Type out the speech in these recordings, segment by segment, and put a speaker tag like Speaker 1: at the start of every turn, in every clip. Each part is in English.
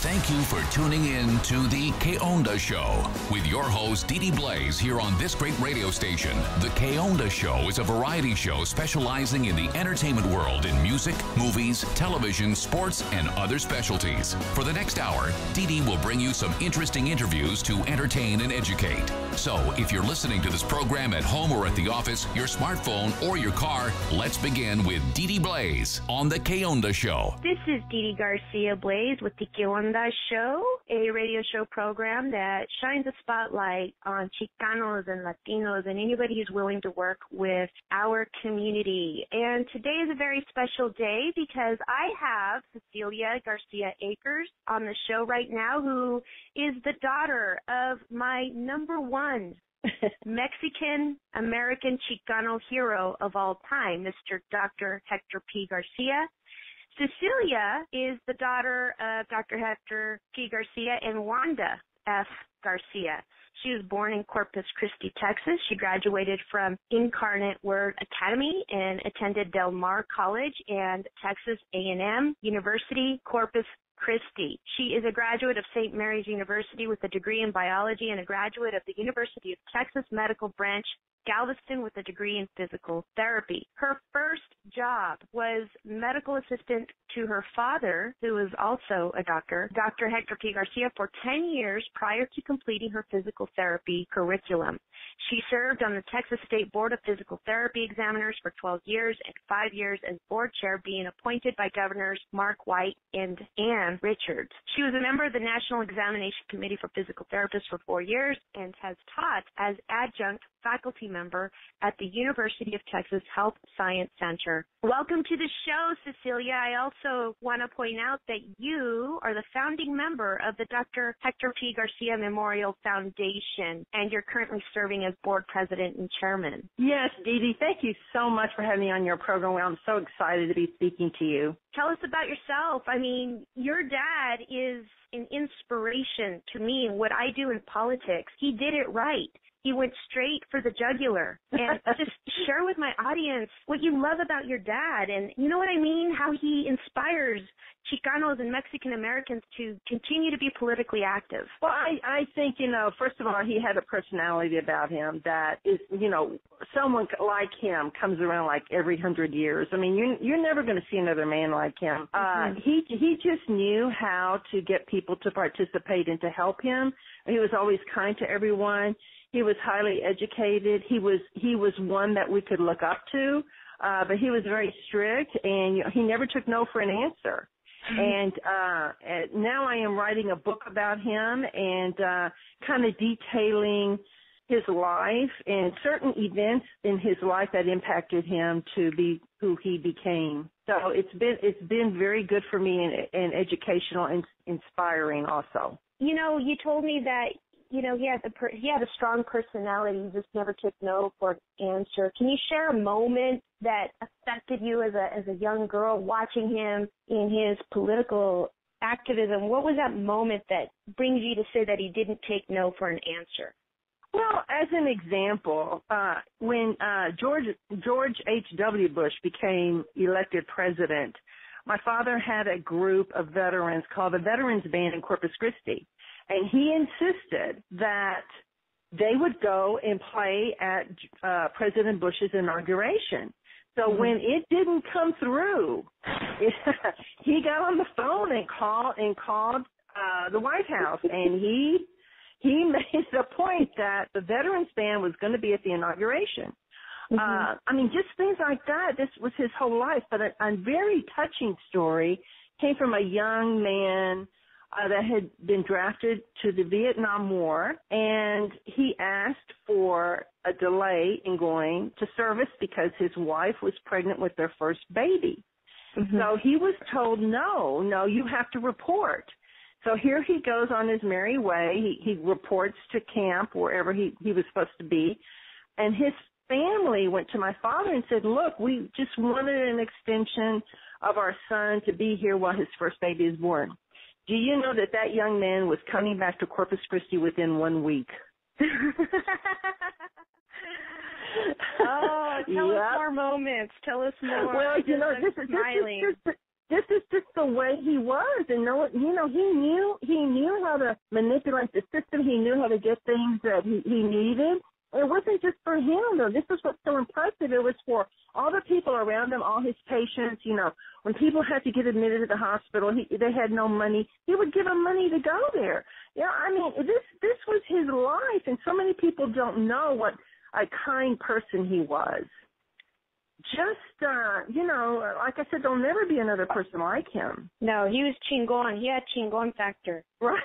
Speaker 1: Thank you for tuning in to the Que Onda Show with your host Dee Dee Blase here on this great radio station. The Que Onda Show is a variety show specializing in the entertainment world in music, movies, television, sports, and other specialties. For the next hour, Dee Dee will bring you some interesting interviews to entertain and educate. So, if you're listening to this program at home or at the office, your smartphone, or your car, let's begin with Dee Dee Blase on the Que Onda Show.
Speaker 2: This is Dee Dee Garcia Blase with the Que Onda Show, a radio show program that shines a spotlight on Chicanos and Latinos and anybody who's willing to work with our community. And today is a very special day because I have Cecilia Garcia Akers on the show right now, who is the daughter of my number one Mexican American Chicano hero of all time, Mr. Dr. Hector P. Garcia. Cecilia is the daughter of Dr. Hector P. Garcia and Wanda F. Garcia. She was born in Corpus Christi, Texas. She graduated from Incarnate Word Academy and attended Del Mar College and Texas A&M University, Corpus Christi. She is a graduate of St. Mary's University with a degree in biology and a graduate of the University of Texas Medical Branch Galveston with a degree in physical therapy. Her first job was medical assistant to her father, who was also a doctor, Dr. Hector P. Garcia, for 10 years prior to completing her physical therapy curriculum. She served on the Texas State Board of Physical Therapy Examiners for 12 years and five years as board chair, being appointed by Governors Mark White and Ann Richards. She was a member of the National Examination Committee for Physical Therapists for four years and has taught as adjunct faculty member at the University of Texas Health Science Center. Welcome to the show, Cecilia. I also want to point out that you are the founding member of the Dr. Hector P. Garcia Memorial Foundation, and you're currently serving as board president and chairman.
Speaker 3: Yes, Dee Dee, thank you so much for having me on your program. I'm so excited to be speaking to you.
Speaker 2: Tell us about yourself. I mean, your dad is an inspiration to me in what I do in politics. He did it right. He went straight for the jugular. And just share with my audience what you love about your dad and you know what I mean? How he inspires Chicanos and Mexican Americans to continue to be politically active.
Speaker 3: Well, I, I think, you know, first of all, he had a personality about him that is, you know, someone like him comes around like every hundred years. I mean, you're, you're never going to see another man like him. Mm-hmm. Uh, he, he just knew how to get people to participate and to help him. He was always kind to everyone he was highly educated. He was he was one that we could look up to, uh, but he was very strict, and you know, he never took no for an answer. Mm-hmm. And uh, now I am writing a book about him and uh, kind of detailing his life and certain events in his life that impacted him to be who he became. So it's been it's been very good for me and, and educational and inspiring also.
Speaker 2: You know, you told me that you know, he had a per- he had a strong personality. He just never took no for an answer. Can you share a moment that affected you as a as a young girl watching him in his political activism? What was that moment that brings you to say that he didn't take no for an answer?
Speaker 3: Well, as an example, uh, when uh, George George H. W. Bush became elected president, my father had a group of veterans called the Veterans Band in Corpus Christi and he insisted that they would go and play at uh, President Bush's inauguration. So mm-hmm. when it didn't come through, it, he got on the phone and called and called uh, the White House, and he he made the point that the Veterans Band was going to be at the inauguration. Mm-hmm. Uh, I mean, just things like that. This was his whole life. But a, a very touching story came from a young man uh, that had been drafted to the Vietnam War, and he asked for a delay in going to service because his wife was pregnant with their first baby. Mm-hmm. So he was told, no, no, you have to report. So here he goes on his merry way. He, he reports to camp wherever he, he was supposed to be. And his family went to my father and said, look, we just wanted an extension of our son to be here while his first baby is born. Do you know that that young man was coming back to Corpus Christi within one week?
Speaker 2: oh, tell yep. us more moments. Tell us more.
Speaker 3: Well, you know, this is
Speaker 2: smiling.
Speaker 3: This is, this is just the way he was and know you know he knew he knew how to manipulate the system he knew how to get things that he, he needed it wasn't just for him though. This was what's so impressive. It was for all the people around him all his patients you know. When people had to get admitted to the hospital he they had no money. He would give them money to go there. Yeah you know, i mean this this was his life and so many people don't know what a kind person he was. Just uh you know like i said there'll never be another person like him.
Speaker 2: No he was chingon. He had chingon factor.
Speaker 3: Right.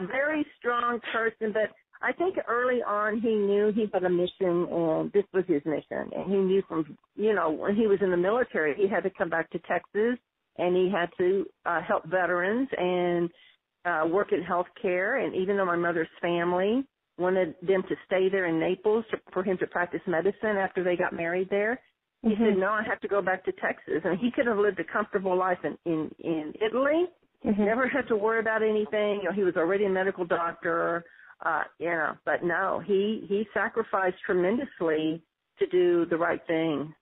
Speaker 3: A very strong person but i think early on he knew he had a mission and this was his mission and he knew from you know when he was in the military he had to come back to texas and he had to uh help veterans and uh work in health care and even though my mother's family wanted them to stay there in Naples to, for him to practice medicine after they got married there. He mm-hmm. said, "No, I have to go back to Texas." And he could have lived a comfortable life in in, in Italy. Mm-hmm. Never had to worry about anything. You know, he was already a medical doctor. Uh, but no, he he sacrificed tremendously to do the right thing.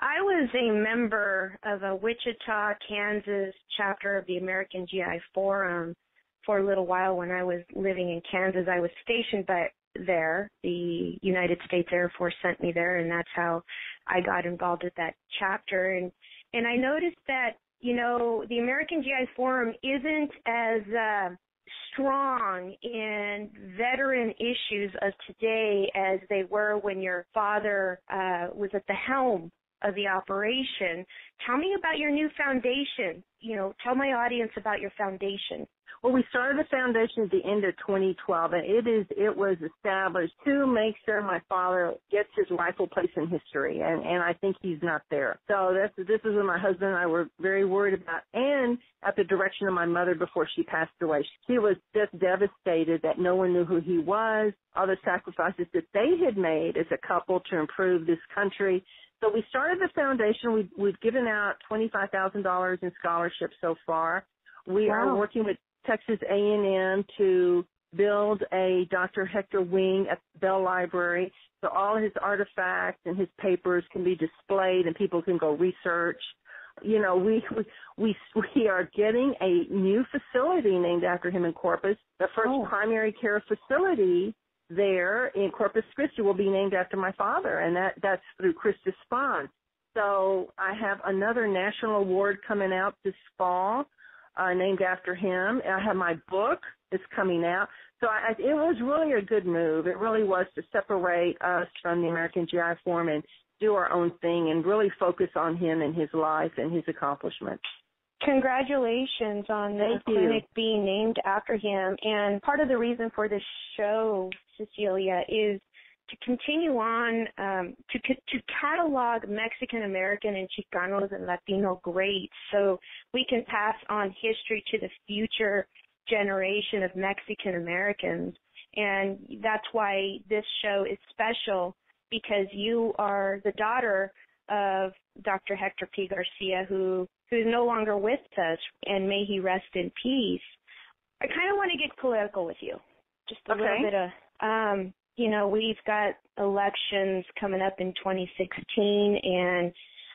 Speaker 2: I was a member of a Wichita, Kansas chapter of the American GI Forum for a little while when I was living in Kansas. I was stationed by there. The United States Air Force sent me there, and that's how I got involved with that chapter. And and I noticed that you know the American GI Forum isn't as uh, strong in veteran issues of today as they were when your father uh, was at the helm of the operation. Tell me about your new foundation. You know, tell my audience about your foundation.
Speaker 3: Well, we started the foundation at the end of 2012, and it is it was established to make sure my father gets his rightful place in history, and and I think he's not there. So this this is what my husband and I were very worried about, and at the direction of my mother before she passed away, she was just devastated that no one knew who he was, all the sacrifices that they had made as a couple to improve this country. So we started the foundation. We've, we've given out $25,000 in scholarships so far. We wow. are working with Texas A&M to build a Dr. Hector wing at the Bell Library so all his artifacts and his papers can be displayed and people can go research. You know, we we we are getting a new facility named after him in Corpus. The first oh. primary care facility there in Corpus Christi will be named after my father, and that that's through Christus Spohn. So I have another national award coming out this fall uh, named after him. I have my book is coming out. So I, it was really a good move. It really was to separate us from the American GI Forum and do our own thing and really focus on him and his life and his accomplishments.
Speaker 2: Congratulations on the
Speaker 3: Thank
Speaker 2: clinic
Speaker 3: you.
Speaker 2: being named after him. And part of the reason for this show, Cecilia, is to continue on um, to to catalog Mexican American and Chicanos and Latino greats, so we can pass on history to the future generation of Mexican Americans. And that's why this show is special because you are the daughter of Dr. Hector P. Garcia, who who's no longer with us, and may he rest in peace. I kind of want to get political with you, just a
Speaker 3: okay.
Speaker 2: little bit of um, you know, we've got elections coming up in 2016, and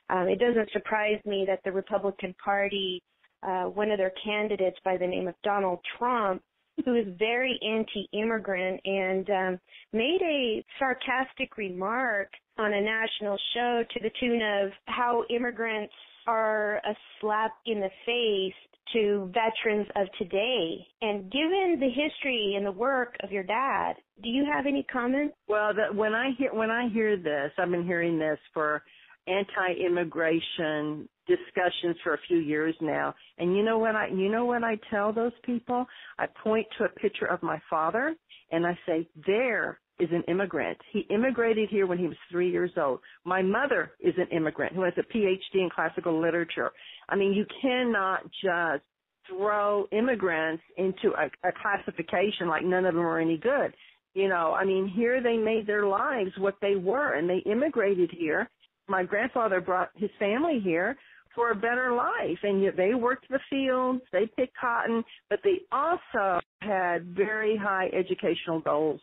Speaker 2: um, it doesn't surprise me that the Republican Party, uh, one of their candidates by the name of Donald Trump, who is very anti-immigrant and um, made a sarcastic remark on a national show to the tune of how immigrants are a slap in the face to veterans of today. And given the history and the work of your dad, do you have any comments?
Speaker 3: Well, the, when I hear when I hear this, I've been hearing this for anti-immigration discussions for a few years now. And you know what I you know what I tell those people? I point to a picture of my father and I say, "There is an immigrant. He immigrated here when he was three years old. My mother is an immigrant who has a PhD in classical literature. I mean, you cannot just throw immigrants into a, a classification like none of them are any good. You know, I mean, here they made their lives what they were and they immigrated here. My grandfather brought his family here for a better life and yet they worked the fields, they picked cotton, but they also had very high educational goals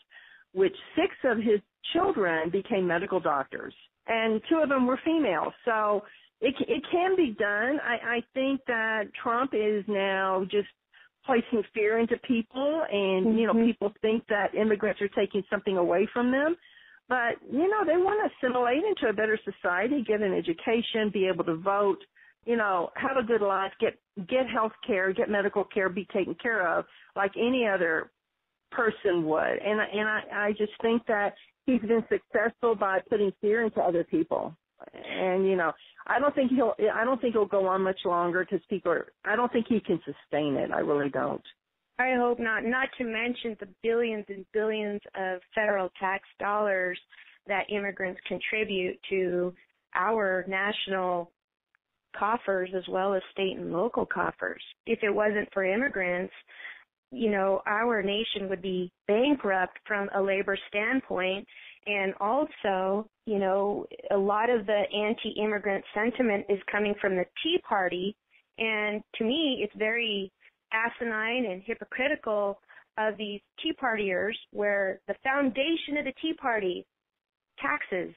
Speaker 3: which six of his children became medical doctors, and two of them were females. So, it it can be done. I I think that Trump is now just placing fear into people, and mm-hmm. you know, mm-hmm. people think that immigrants are taking something away from them. But you know, they want to assimilate into a better society, get an education, be able to vote, you know, have a good life, get get health care, get medical care, be taken care of like any other person would. And and I I just think that he's been successful by putting fear into other people. And you know, I don't think he'll I don't think he'll go on much longer because people are I don't think he can sustain it. I really don't.
Speaker 2: I hope not. Not to mention the billions and billions of federal tax dollars that immigrants contribute to our national coffers as well as state and local coffers. If it wasn't for immigrants, you know, our nation would be bankrupt from a labor standpoint. And also, you know, a lot of the anti-immigrant sentiment is coming from the Tea Party. And to me, it's very asinine and hypocritical of these Tea Partiers where the foundation of the Tea Party, taxes.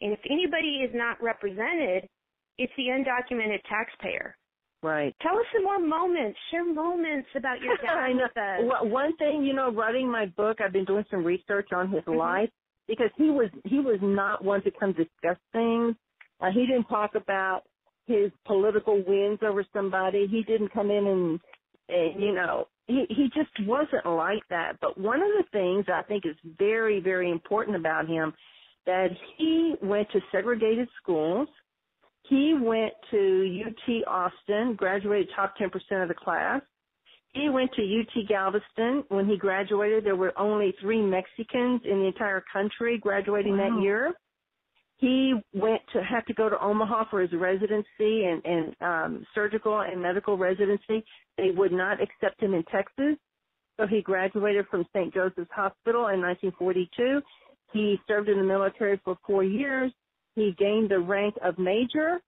Speaker 2: And if anybody is not represented, it's the undocumented taxpayer.
Speaker 3: Right.
Speaker 2: Tell us some more moments. Share moments about your dad. I know.
Speaker 3: Well, one thing, you know, writing my book, I've been doing some research on his mm-hmm. life because he was he was not one to come discuss things. Uh, he didn't talk about his political wins over somebody. He didn't come in and, and you know, he he just wasn't like that. But one of the things I think is very very important about him that he went to segregated schools. He went to UT Austin, graduated top 10% of the class. He went to UT Galveston. When he graduated, there were only three Mexicans in the entire country graduating wow. that year. He went to have to go to Omaha for his residency and, and um, surgical and medical residency. They would not accept him in Texas. So he graduated from St. Joseph's Hospital in 1942. He served in the military for four years. He gained the rank of major.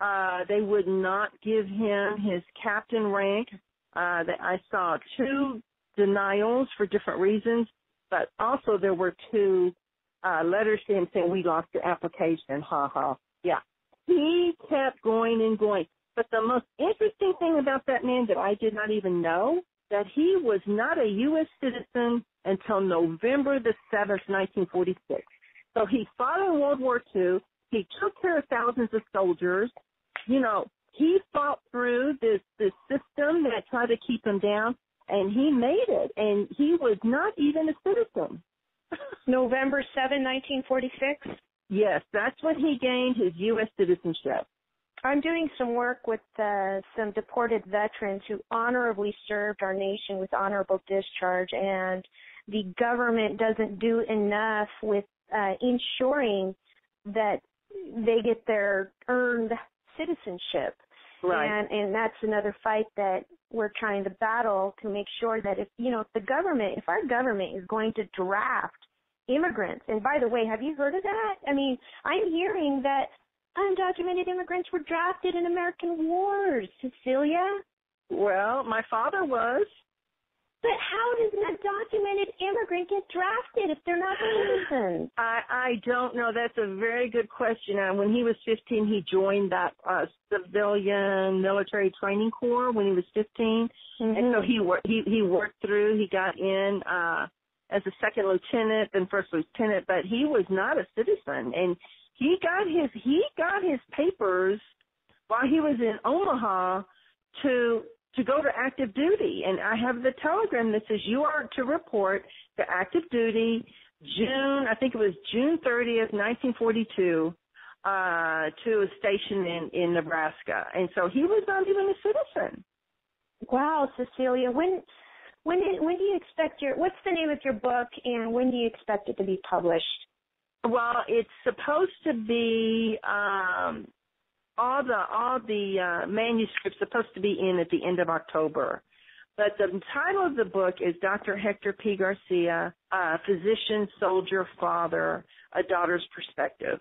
Speaker 3: Uh, they would not give him his captain rank. Uh, I saw two denials for different reasons, but also there were two uh, letters to him saying we lost your application. Ha ha. Yeah. He kept going and going. But the most interesting thing about that man that I did not even know that he was not a U.S. citizen until November the 7th, 1946. So he fought in World War II. He took care of thousands of soldiers. You know, he fought through this this system that tried to keep him down, and he made it. And he was not even a citizen.
Speaker 2: November 7, 1946?
Speaker 3: Yes, that's when he gained his U.S. citizenship.
Speaker 2: I'm doing some work with uh, some deported veterans who honorably served our nation with honorable discharge, and the government doesn't do enough with uh, ensuring that they get their earned citizenship.
Speaker 3: Right.
Speaker 2: And and that's another fight that we're trying to battle to make sure that if you know if the government if our government is going to draft immigrants and by the way have you heard of that i mean i'm hearing that undocumented immigrants were drafted in american wars cecilia
Speaker 3: well my father was
Speaker 2: but how does undocumented immigrant get drafted if they're not citizens?
Speaker 3: I I don't know. That's a very good question. And when he was 15, he joined that uh, civilian military training corps when he was 15, mm-hmm. and so he worked. He he worked through. He got in uh as a second lieutenant, then first lieutenant. But he was not a citizen, and he got his he got his papers while he was in Omaha to to go to active duty. And I have the telegram that says you are to report to active duty June, I think it was June 30th, 1942, uh, to a station in, in Nebraska. And so he was not even a citizen.
Speaker 2: Wow, Cecilia, when, when, when do you expect your, what's the name of your book and when do you expect it to be published?
Speaker 3: Well, it's supposed to be, um, all the all the uh, manuscripts supposed to be in at the end of October. But the title of the book is Dr. Hector P. Garcia, uh, Physician, Soldier, Father, A Daughter's Perspective.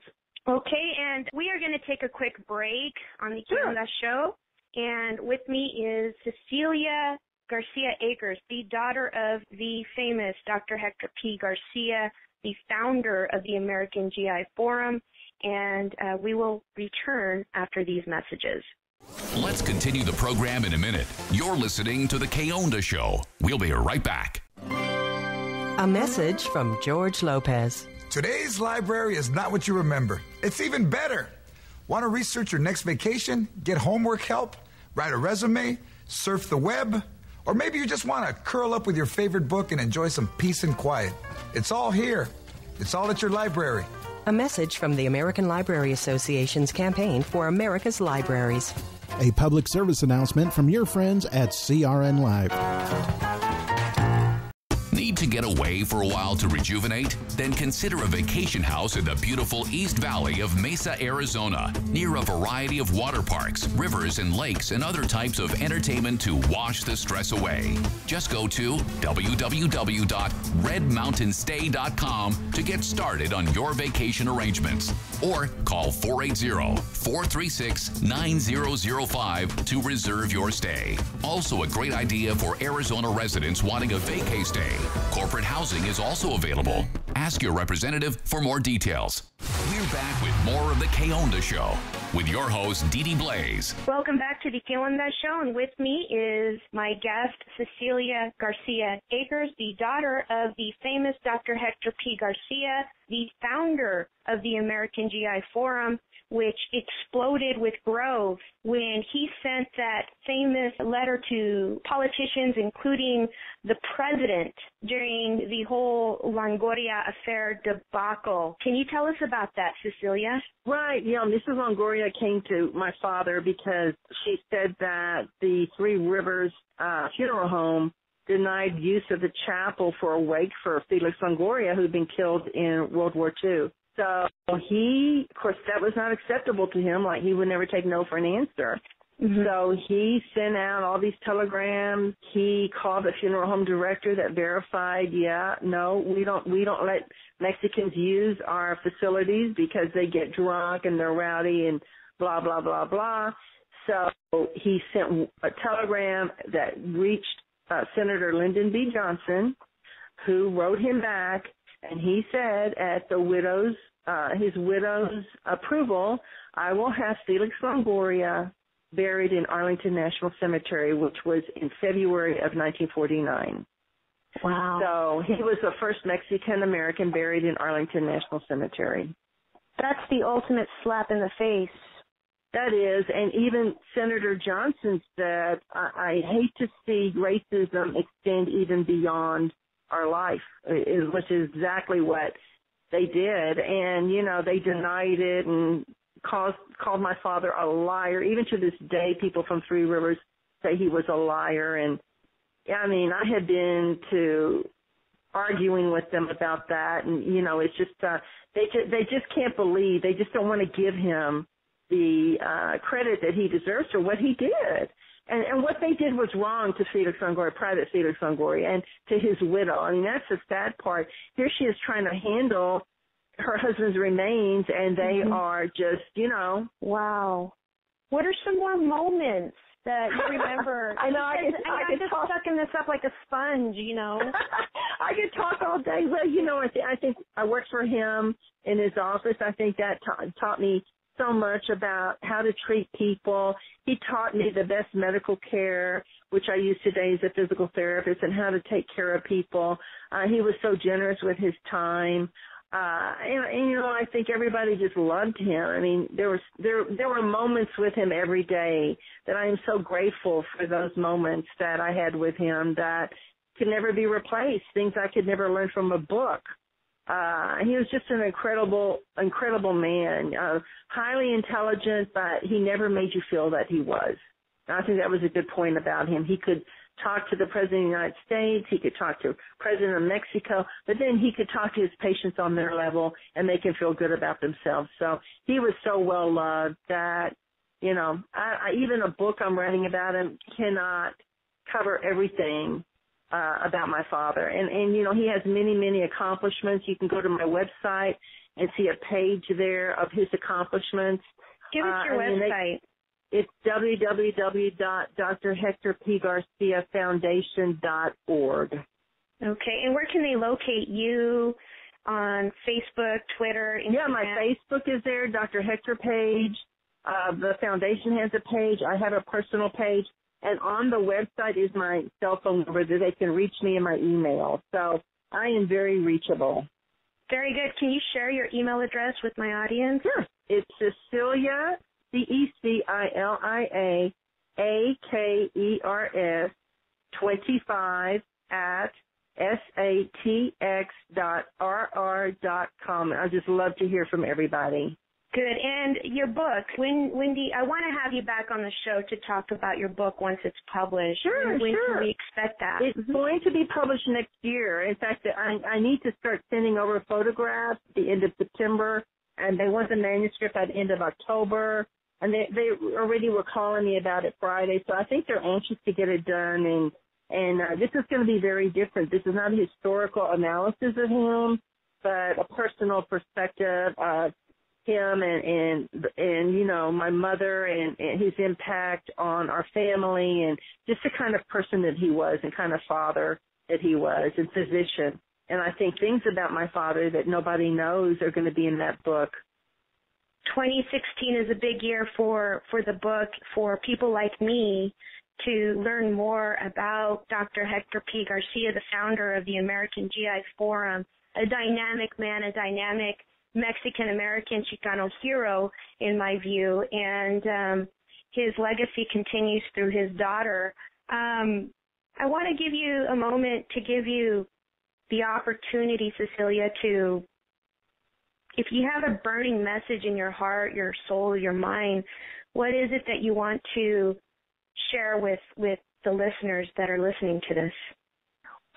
Speaker 2: Okay, and we are going to take a quick break on the sure. show. And with me is Cecilia Garcia Akers, the daughter of the famous Dr. Hector P. Garcia, the founder of the American GI Forum and uh, we will return after these messages.
Speaker 1: Let's continue the program in a minute. You're listening to The Que Onda Show. We'll be right back.
Speaker 4: A message from George Lopez.
Speaker 5: Today's library is not what you remember. It's even better. Want to research your next vacation? Get homework help? Write a resume? Surf the web? Or maybe you just want to curl up with your favorite book and enjoy some peace and quiet. It's all here. It's all at your library.
Speaker 4: A message from the American Library Association's campaign for America's libraries.
Speaker 6: A public service announcement from your friends at CRN Live.
Speaker 1: Need to get away for a while to rejuvenate? Then consider a vacation house in the beautiful East Valley of Mesa, Arizona, near a variety of water parks, rivers, and lakes, and other types of entertainment to wash the stress away. Just go to www.redmountainstay.com to get started on your vacation arrangements or call 480 436 9005 to reserve your stay. Also, a great idea for Arizona residents wanting a vacay stay. Corporate housing is also available. Ask your representative for more details. We're back with more of the Kay Onda Show with your host, Dee Dee Blase.
Speaker 2: Welcome back to the Onda Show, and with me is my guest, Cecilia Garcia Akers, the daughter of the famous Dr. Hector P. Garcia, the founder of the American GI Forum, which exploded with growth when he sent that famous letter to politicians, including the president, during the whole Longoria affair debacle. Can you tell us about that, Cecilia?
Speaker 3: Right. Yeah, Mrs. Longoria came to my father because she said that the Three Rivers uh, funeral home denied use of the chapel for a wake for Felix Longoria, who'd been killed in World War II. So he, of course, that was not acceptable to him. Like he would never take no for an answer. Mm-hmm. So he sent out all these telegrams. He called the funeral home director that verified, yeah, no, we don't, we don't let Mexicans use our facilities because they get drunk and they're rowdy and blah, blah, blah, blah. So he sent a telegram that reached uh, Senator Lyndon B. Johnson, who wrote him back, and he said at the widow's uh, his widow's approval, I will have Felix Longoria buried in Arlington National Cemetery, which was in February of 1949.
Speaker 2: Wow.
Speaker 3: So he was the first Mexican American buried in Arlington National Cemetery.
Speaker 2: That's the ultimate slap in the face.
Speaker 3: That is, and even Senator Johnson said, I, I hate to see racism extend even beyond our life, which is exactly what they did. And, you know, they denied it and caused, called my father a liar. Even to this day, people from Three Rivers say he was a liar. And I mean, I had been to arguing with them about that, and you know, it's just uh, they just they just can't believe they just don't want to give him the uh, credit that he deserves for what he did. And, and what they did was wrong to Felix Longoria, Private Felix Longoria, and to his widow. I mean, that's the sad part. Here she is trying to handle her husband's remains and they mm-hmm. are just, you know.
Speaker 2: Wow. What are some more moments that you remember?
Speaker 3: I know. I, could, I,
Speaker 2: I,
Speaker 3: I
Speaker 2: just
Speaker 3: talk.
Speaker 2: sucking this up like a sponge, you know.
Speaker 3: I could talk all day. Well, you know, I, th- I think I worked for him in his office. I think that ta- taught me so much about how to treat people. He taught me the best medical care, which I use today as a physical therapist, and how to take care of people. Uh, he was so generous with his time uh and, and you know i think everybody just loved him i mean there was there there were moments with him every day that i am so grateful for those moments that i had with him that could never be replaced things i could never learn from a book uh he was just an incredible incredible man uh highly intelligent but he never made you feel that he was I think that was a good point about him. He could talk to the president of the United States, he could talk to president of Mexico, but then he could talk to his patients on their level and make them feel good about themselves. So he was so well loved that, you know, I, I even a book I'm writing about him cannot cover everything uh, about my father. And and you know, he has many many accomplishments. You can go to my website and see a page there of his accomplishments.
Speaker 2: Give us your uh, website.
Speaker 3: It's www.drhectorpgarciafoundation.org.
Speaker 2: Okay, and where can they locate you? on Facebook, Twitter, Instagram?
Speaker 3: Yeah, my Facebook is there, Dr. Hector page. Uh, the foundation has a page. I have a personal page. And on the website is my cell phone number that they can reach me in my email. So I am very reachable.
Speaker 2: Very good. Can you share your email address with my audience?
Speaker 3: Sure. It's Cecilia, C-E-C-I-L-I-A, A-K-E-R-S, 25 at S-A-T-X dot R-R dot com. I just love to hear from everybody.
Speaker 2: Good. And your book, when Wendy, I want to have you back on the show to talk about your book once it's published.
Speaker 3: Sure,
Speaker 2: when
Speaker 3: sure.
Speaker 2: can we expect that?
Speaker 3: It's going to be published next year. In fact, I, I need to start sending over photographs at the end of September, and they want the manuscript at the end of October. And they they already were calling me about it Friday, so I think they're anxious to get it done. And and uh, this is going to be very different. This is not a historical analysis of him, but a personal perspective of him and and and you know my mother and, and his impact on our family and just the kind of person that he was and kind of father that he was and physician. And I think things about my father that nobody knows are going to be in that book.
Speaker 2: 2016 is a big year for for the book for people like me to learn more about Dr. Hector P. Garcia, the founder of the American GI Forum, a dynamic man, a dynamic Mexican American Chicano hero in my view, and um, his legacy continues through his daughter. Um, I want to give you a moment to give you the opportunity, Cecilia, to if you have a burning message in your heart, your soul, your mind, what is it that you want to share with with the listeners that are listening to this?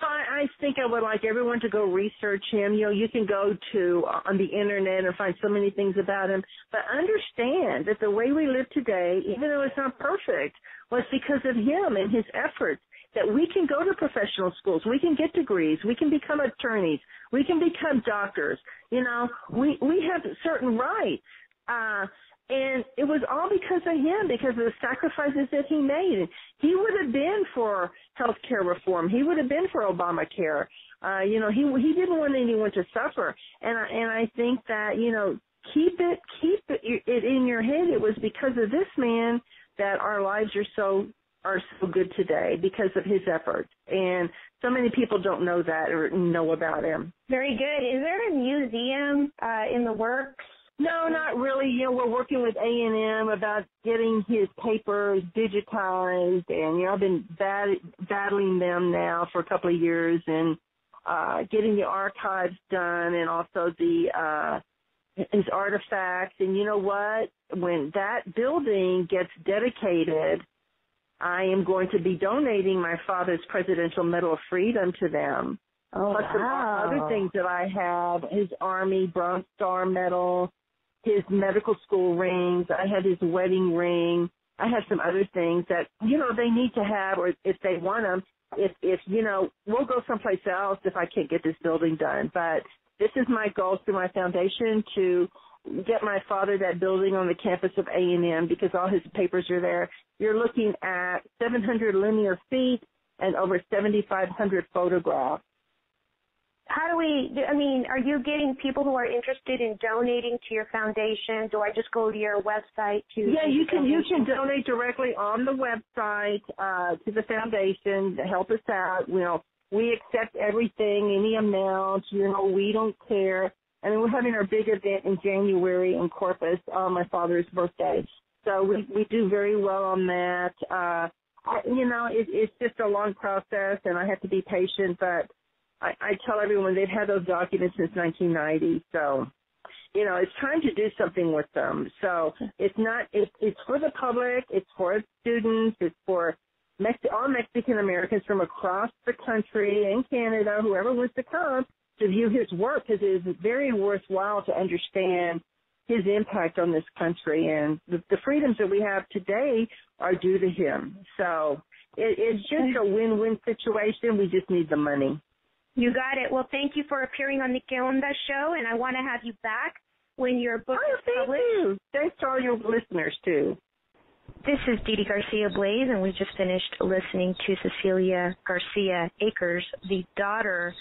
Speaker 3: I, I think I would like everyone to go research him. You know, you can go to uh, on the internet and find so many things about him, but understand that the way we live today, even though it's not perfect, was because of him and his efforts. That we can go to professional schools, we can get degrees, we can become attorneys, we can become doctors. You know, we we have certain rights. Uh, and it was all because of him, because of the sacrifices that he made. He would have been for health care reform. He would have been for Obamacare. Uh, you know, he he didn't want anyone to suffer. And I, and I think that you know, keep it keep it, it in your head. It was because of this man that our lives are so are so good today because of his efforts. And so many people don't know that or know about him.
Speaker 2: Very good. Is there a museum uh, in the works
Speaker 3: no, not really. You know, we're working with A and M about getting his papers digitized, and you know, I've been bat- battling them now for a couple of years, and uh, getting the archives done, and also the uh, his artifacts. And you know what? When that building gets dedicated, I am going to be donating my father's Presidential Medal of Freedom to them.
Speaker 2: Oh,
Speaker 3: Plus
Speaker 2: wow.
Speaker 3: some other things that I have, his Army Bronze Star Medal, his medical school rings. I have his wedding ring. I have some other things that you know they need to have, or if they want them. If if you know, we'll go someplace else if I can't get this building done. But this is my goal through my foundation to get my father that building on the campus of A and M because all his papers are there. You're looking at 700 linear feet and over 7,500 photographs
Speaker 2: how do we i mean are you getting people who are interested in donating to your foundation? Do i just go to your website to
Speaker 3: yeah you can you can donate directly on the website uh to the foundation to help us out. You know we accept everything any amount you know we don't care. I and we're having our big event in january in corpus on my father's birthday. So we we do very well on that. Uh I, you know it, it's just a long process and i have to be patient but I, I tell everyone they've had those documents since 1990. So, you know, it's time to do something with them. So it's not, it, it's for the public, it's for students, it's for Mex- all Mexican Americans from across the country and Canada, whoever wants to come to view his work because it is very worthwhile to understand his impact on this country and the, the freedoms that we have today are due to him. So it, it's just a win-win situation. We just need the money.
Speaker 2: You got it. Well, thank you for appearing on the Que Onda show, and I want to have you back when your book
Speaker 3: oh,
Speaker 2: is
Speaker 3: thank
Speaker 2: published.
Speaker 3: You. Thanks to all your listeners, too.
Speaker 2: This is Dee Dee Garcia Blase, and we just finished listening to Cecilia Garcia Akers, the daughter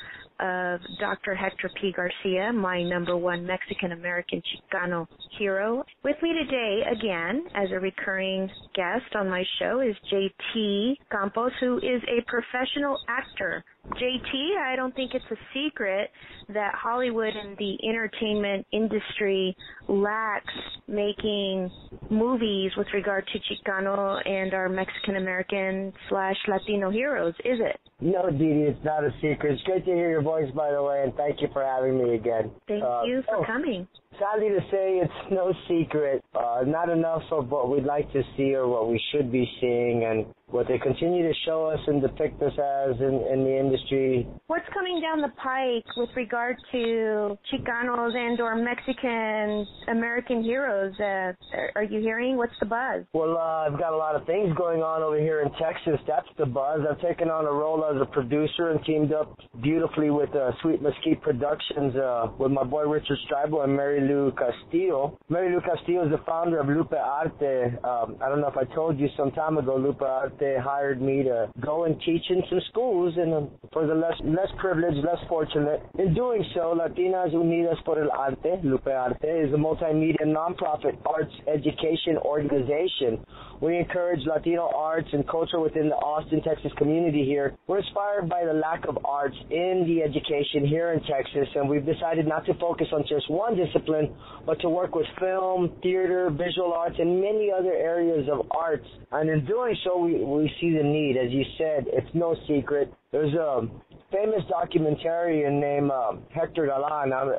Speaker 2: of Dr. Hector P. Garcia, my number one Mexican American Chicano hero. With me today, again, as a recurring guest on my show, is JT Campos, who is a professional actor JT, I don't think it's a secret that Hollywood and the entertainment industry lacks making movies with regard to Chicano and our Mexican American slash Latino heroes, is it?
Speaker 7: No, Dee Dee, it's not a secret. It's great to hear your voice, by the way, and thank you for having me again.
Speaker 2: Thank uh, you for oh, coming.
Speaker 7: Sadly to say, it's no secret. Uh, not enough of what we'd like to see or what we should be seeing, and what they continue to show us and depict us as in, in the industry.
Speaker 2: What's coming down the pike with regard to Chicanos and or Mexican American heroes? Uh, are you hearing? What's the buzz?
Speaker 7: Well, uh, I've got a lot of things going on over here in Texas. That's the buzz. I've taken on a role as a producer and teamed up beautifully with uh, Sweet Mesquite Productions uh, with my boy Richard Stribel and Mary Lou Castillo. Mary Lou Castillo is the founder of Lupe Arte. Um, I don't know if I told you some time ago, Lupe Arte hired me to go and teach in some schools and for the less less privileged, less fortunate. In doing so, Latinas Unidas por el Arte, Lupe Arte, is a multimedia nonprofit arts education organization. We encourage Latino arts and culture within the Austin, Texas community here. We're inspired by the lack of arts in the education here in Texas, and we've decided not to focus on just one discipline, but to work with film, theater, visual arts, and many other areas of arts. And in doing so, we, we see the need. As you said, it's no secret. There's a famous documentarian named uh, Hector Galan. I'm,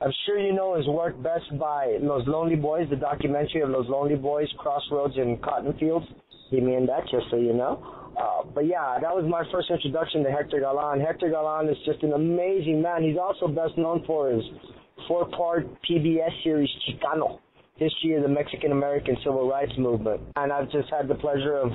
Speaker 7: I'm sure you know his work best by Los Lonely Boys, the documentary of Los Lonely Boys, Crossroads, and Cotton Fields. He mean that, just so you know. Uh, but yeah, that was my first introduction to Hector Galan. Hector Galan is just an amazing man. He's also best known for his four-part PBS series Chicano, history of the Mexican American Civil Rights Movement. And I've just had the pleasure of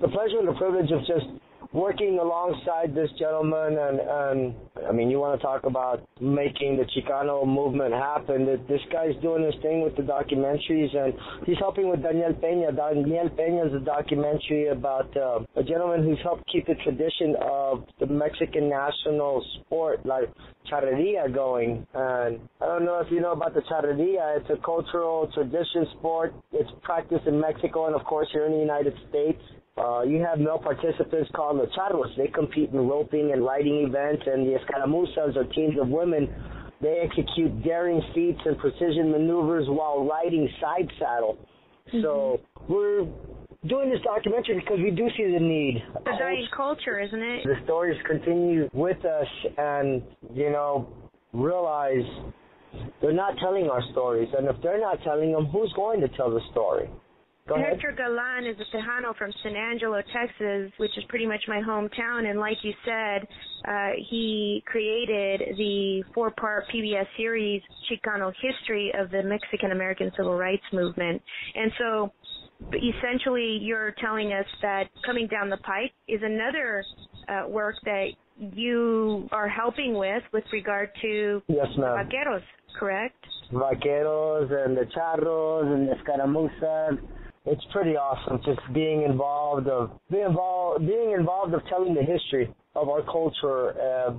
Speaker 7: the pleasure and the privilege of just working alongside this gentleman and and I mean you want to talk about making the Chicano movement happen. That this guy's doing his thing with the documentaries and he's helping with Daniel Peña. Daniel Peña is a documentary about uh, a gentleman who's helped keep the tradition of the Mexican national sport like charreria going. And I don't know if you know about the charreria. It's a cultural tradition sport. It's practiced in Mexico and of course here in the United States uh, you have male participants called the charros. They compete in roping and riding events, and the escaramuzas are teams of women. They execute daring feats and precision maneuvers while riding side saddle. Mm-hmm. So we're doing this documentary because we do see the need.
Speaker 2: The dying culture, isn't it?
Speaker 7: The stories continue with us, and you know, realize they're not telling our stories, and if they're not telling them, who's going to tell the story?
Speaker 2: Hector Galan is a Tejano from San Angelo, Texas, which is pretty much my hometown. And like you said, uh, he created the four-part PBS series Chicano History of the Mexican American Civil Rights Movement. And so essentially you're telling us that coming down the pike is another uh, work that you are helping with with regard to
Speaker 7: yes, ma'am.
Speaker 2: vaqueros, correct?
Speaker 7: Vaqueros and the charros and the escaramuzas it's pretty awesome just being involved of being involved being involved of telling the history of our culture uh,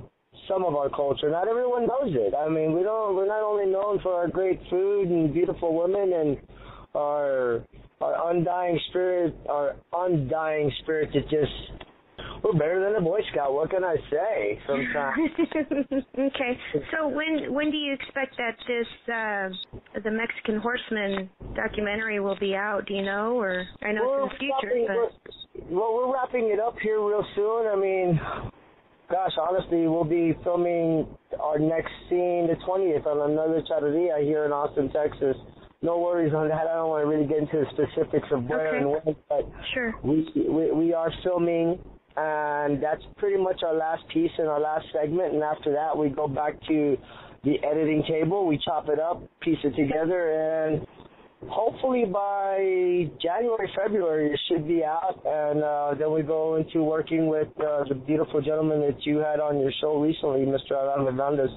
Speaker 7: some of our culture. Not everyone knows it. I mean we don't we're not only known for our great food and beautiful women and our our undying spirit our undying spirit that just we're better than a Boy Scout. What can I say? Sometimes.
Speaker 2: okay. So when when do you expect that this uh, the Mexican Horseman documentary will be out? Do you know, or I know we're it's in the future, but
Speaker 7: we're, well, we're wrapping it up here real soon. I mean. Gosh, honestly, we'll be filming our next scene the 20th on another charreria here in Austin, Texas no worries on that. I don't want to really get into the specifics of where
Speaker 2: okay.
Speaker 7: and when, but
Speaker 2: sure.
Speaker 7: we, we we are filming and that's pretty much our last piece in our last segment. And after that, we go back to the editing table. We chop it up, piece it together, and hopefully by January, February, it should be out. And uh, then we go into working with uh, the beautiful gentleman that you had on your show recently, Mr. Alan Hernandez.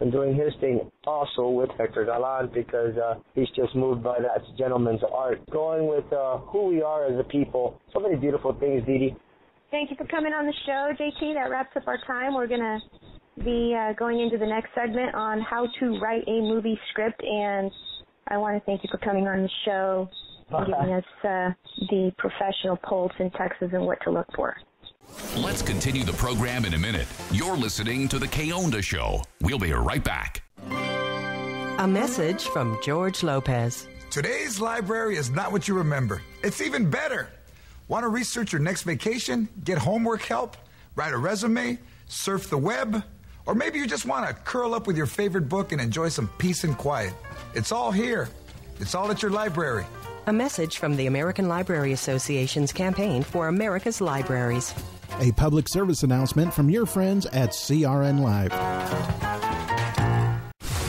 Speaker 7: And doing his thing also with Hector Galan because uh, he's just moved by that gentleman's art. Going with uh, who we are as a people. So many beautiful things, Dee.
Speaker 2: Thank you for coming on the show, JT. That wraps up our time. We're going to be uh, going into the next segment on how to write a movie script, and I want to thank you for coming on the show and giving us uh, the professional pulse in Texas and what to look for.
Speaker 1: Let's continue the program in a minute. You're listening to The Que Onda Show. We'll be right back.
Speaker 4: A message from George Lopez.
Speaker 5: Today's library is not what you remember. It's even better. Want to research your next vacation, get homework help, write a resume, surf the web, or maybe you just want to curl up with your favorite book and enjoy some peace and quiet. It's all here. It's all at your library.
Speaker 4: A message from the American Library Association's campaign for America's libraries.
Speaker 6: A public service announcement from your friends at CRN Live.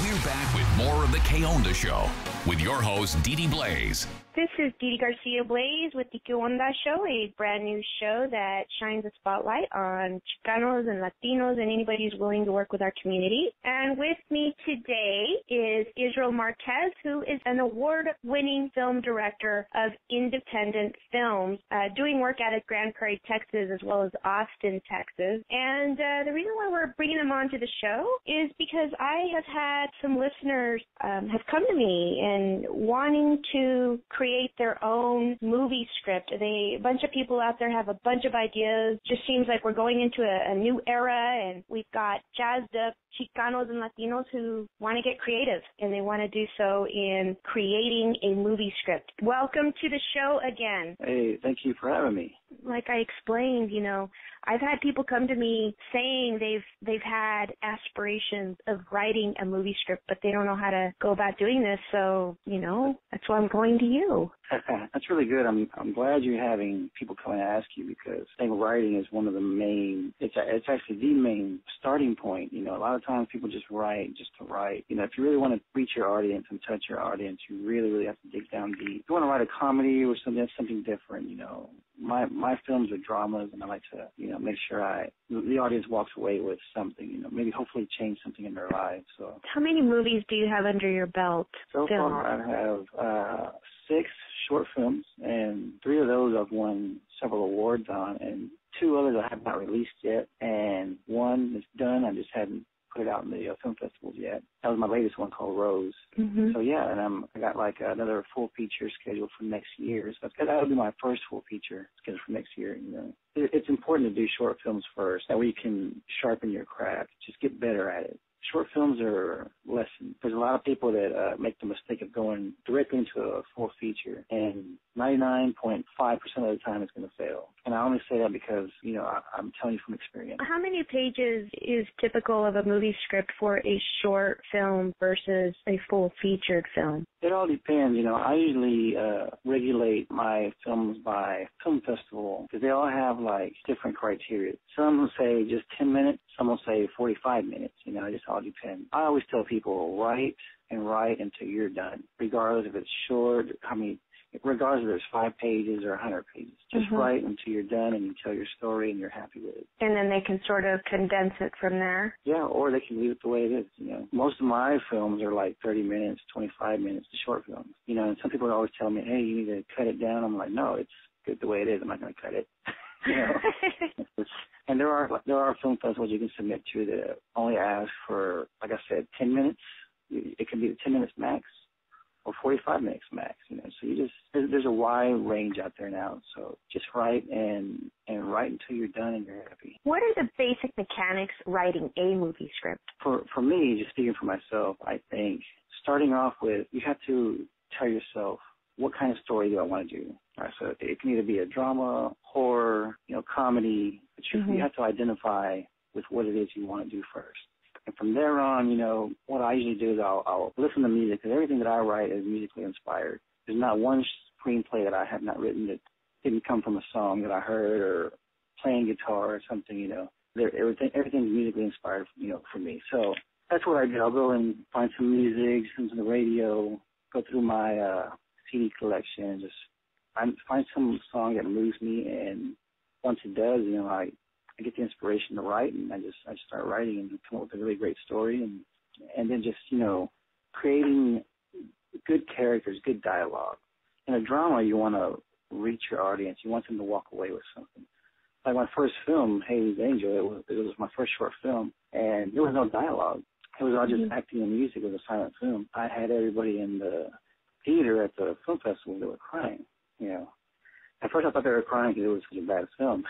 Speaker 1: We're back with more of The Que Onda Show with your host, Dee Dee Blase.
Speaker 2: This is Dee Dee Garcia Blase with the Que Onda Show, a brand new show that shines a spotlight on Chicanos and Latinos and anybody who's willing to work with our community. And with me today is Israel Marquez, who is an award-winning film director of independent films, uh, doing work out of Grand Prairie, Texas, as well as Austin, Texas. And uh, the reason why we're bringing him onto the show is because I have had some listeners um, have come to me and wanting to create create their own movie script. They a bunch of people out there have a bunch of ideas. Just seems like we're going into a, a new era, and we've got jazzed up Chicanos and Latinos who want to get creative, and they want to do so in creating a movie script. Welcome to the show again.
Speaker 8: Hey, thank you for having me.
Speaker 2: Like I explained, you know, I've had people come to me saying they've they've had aspirations of writing a movie script, but they don't know how to go about doing this. So, you know, that's why I'm going to you.
Speaker 8: That's really good. I'm I'm glad you're having people come and ask you because I think writing is one of the main. It's it's actually the main starting point. You know, a lot of times people just write just to write. You know, if you really want to reach your audience and touch your audience, you really really have to dig down deep. If you want to write a comedy or something something different, you know, my my films are dramas, and I like to you know make sure I the audience walks away with something. You know, maybe hopefully change something in their lives. So,
Speaker 2: how many movies do you have under your belt?
Speaker 8: So film? far, I have uh, six short films, and three of those I've won several awards on, and two others I have not released yet, and one is done. I just hadn't put it out in the uh, film festivals yet. That was my latest one called Rose.
Speaker 2: Mm-hmm.
Speaker 8: So yeah, and I'm I got like another full feature scheduled for next year. So that'll be my first full feature scheduled for next year. You know, it, it's important to do short films first. That way you can sharpen your craft, just get better at it short films are less. There's a lot of people that uh, make the mistake of going directly into a full feature, and 99.5% of the time it's going to fail. And I only say that because, you know, I, I'm telling you from experience.
Speaker 2: How many pages is typical of a movie script for a short film versus a full featured film?
Speaker 8: It all depends. You know, I usually uh, regulate my films by film festival because they all have like different criteria. Some will say just 10 minutes, some will say 45 minutes. You know, it just all depends. I always tell people write and write until you're done, regardless if it's short, how many regardless if there's five pages or a hundred pages. Just
Speaker 2: mm-hmm.
Speaker 8: write until you're done and you tell your story and you're happy with it.
Speaker 2: And then they can sort of condense it from there.
Speaker 8: Yeah, or they can leave it the way it is. You know, most of my films are like 30 minutes, 25 minutes, the short films. You know, and some people always tell me, "Hey, you need to cut it down." I'm like, "No, it's good the way it is. I'm not going to cut it." you know. and there are there are film festivals you can submit to that only ask for, like I said, 10 minutes. It can be 10 minutes max or 45 minutes max. You know, so you just there's, there's a wide range out there now. So just write and and write until you're done and you're happy.
Speaker 2: What are the basic mechanics writing a movie script?
Speaker 8: For for me, just speaking for myself, I think starting off with you have to tell yourself what kind of story do I want to do. All right, so it can either be a drama, horror, you know, comedy, but you,
Speaker 2: mm-hmm.
Speaker 8: you have to identify with what it is you want to do first. And from there on, you know, what I usually do is I'll, I'll listen to music because everything that I write is musically inspired. There's not one screenplay that I have not written that didn't come from a song that I heard or playing guitar or something, you know. Everything, everything's musically inspired, you know, for me. So that's what I do. I'll go and find some music, listen to the radio, go through my uh, CD collection, and just find, find some song that moves me. And once it does, you know, I I get the inspiration to write, and I just I start writing and come up with a really great story, and and then just you know creating good characters, good dialogue. In a drama, you want to reach your audience. You want them to walk away with something. like my first film, Hades Angel. It was it was my first short film, and there was no dialogue. It was all just mm-hmm. acting and music. It was a silent film. I had everybody in the theater at the film festival that were crying. You know, at first I thought they were crying because it was such a bad film.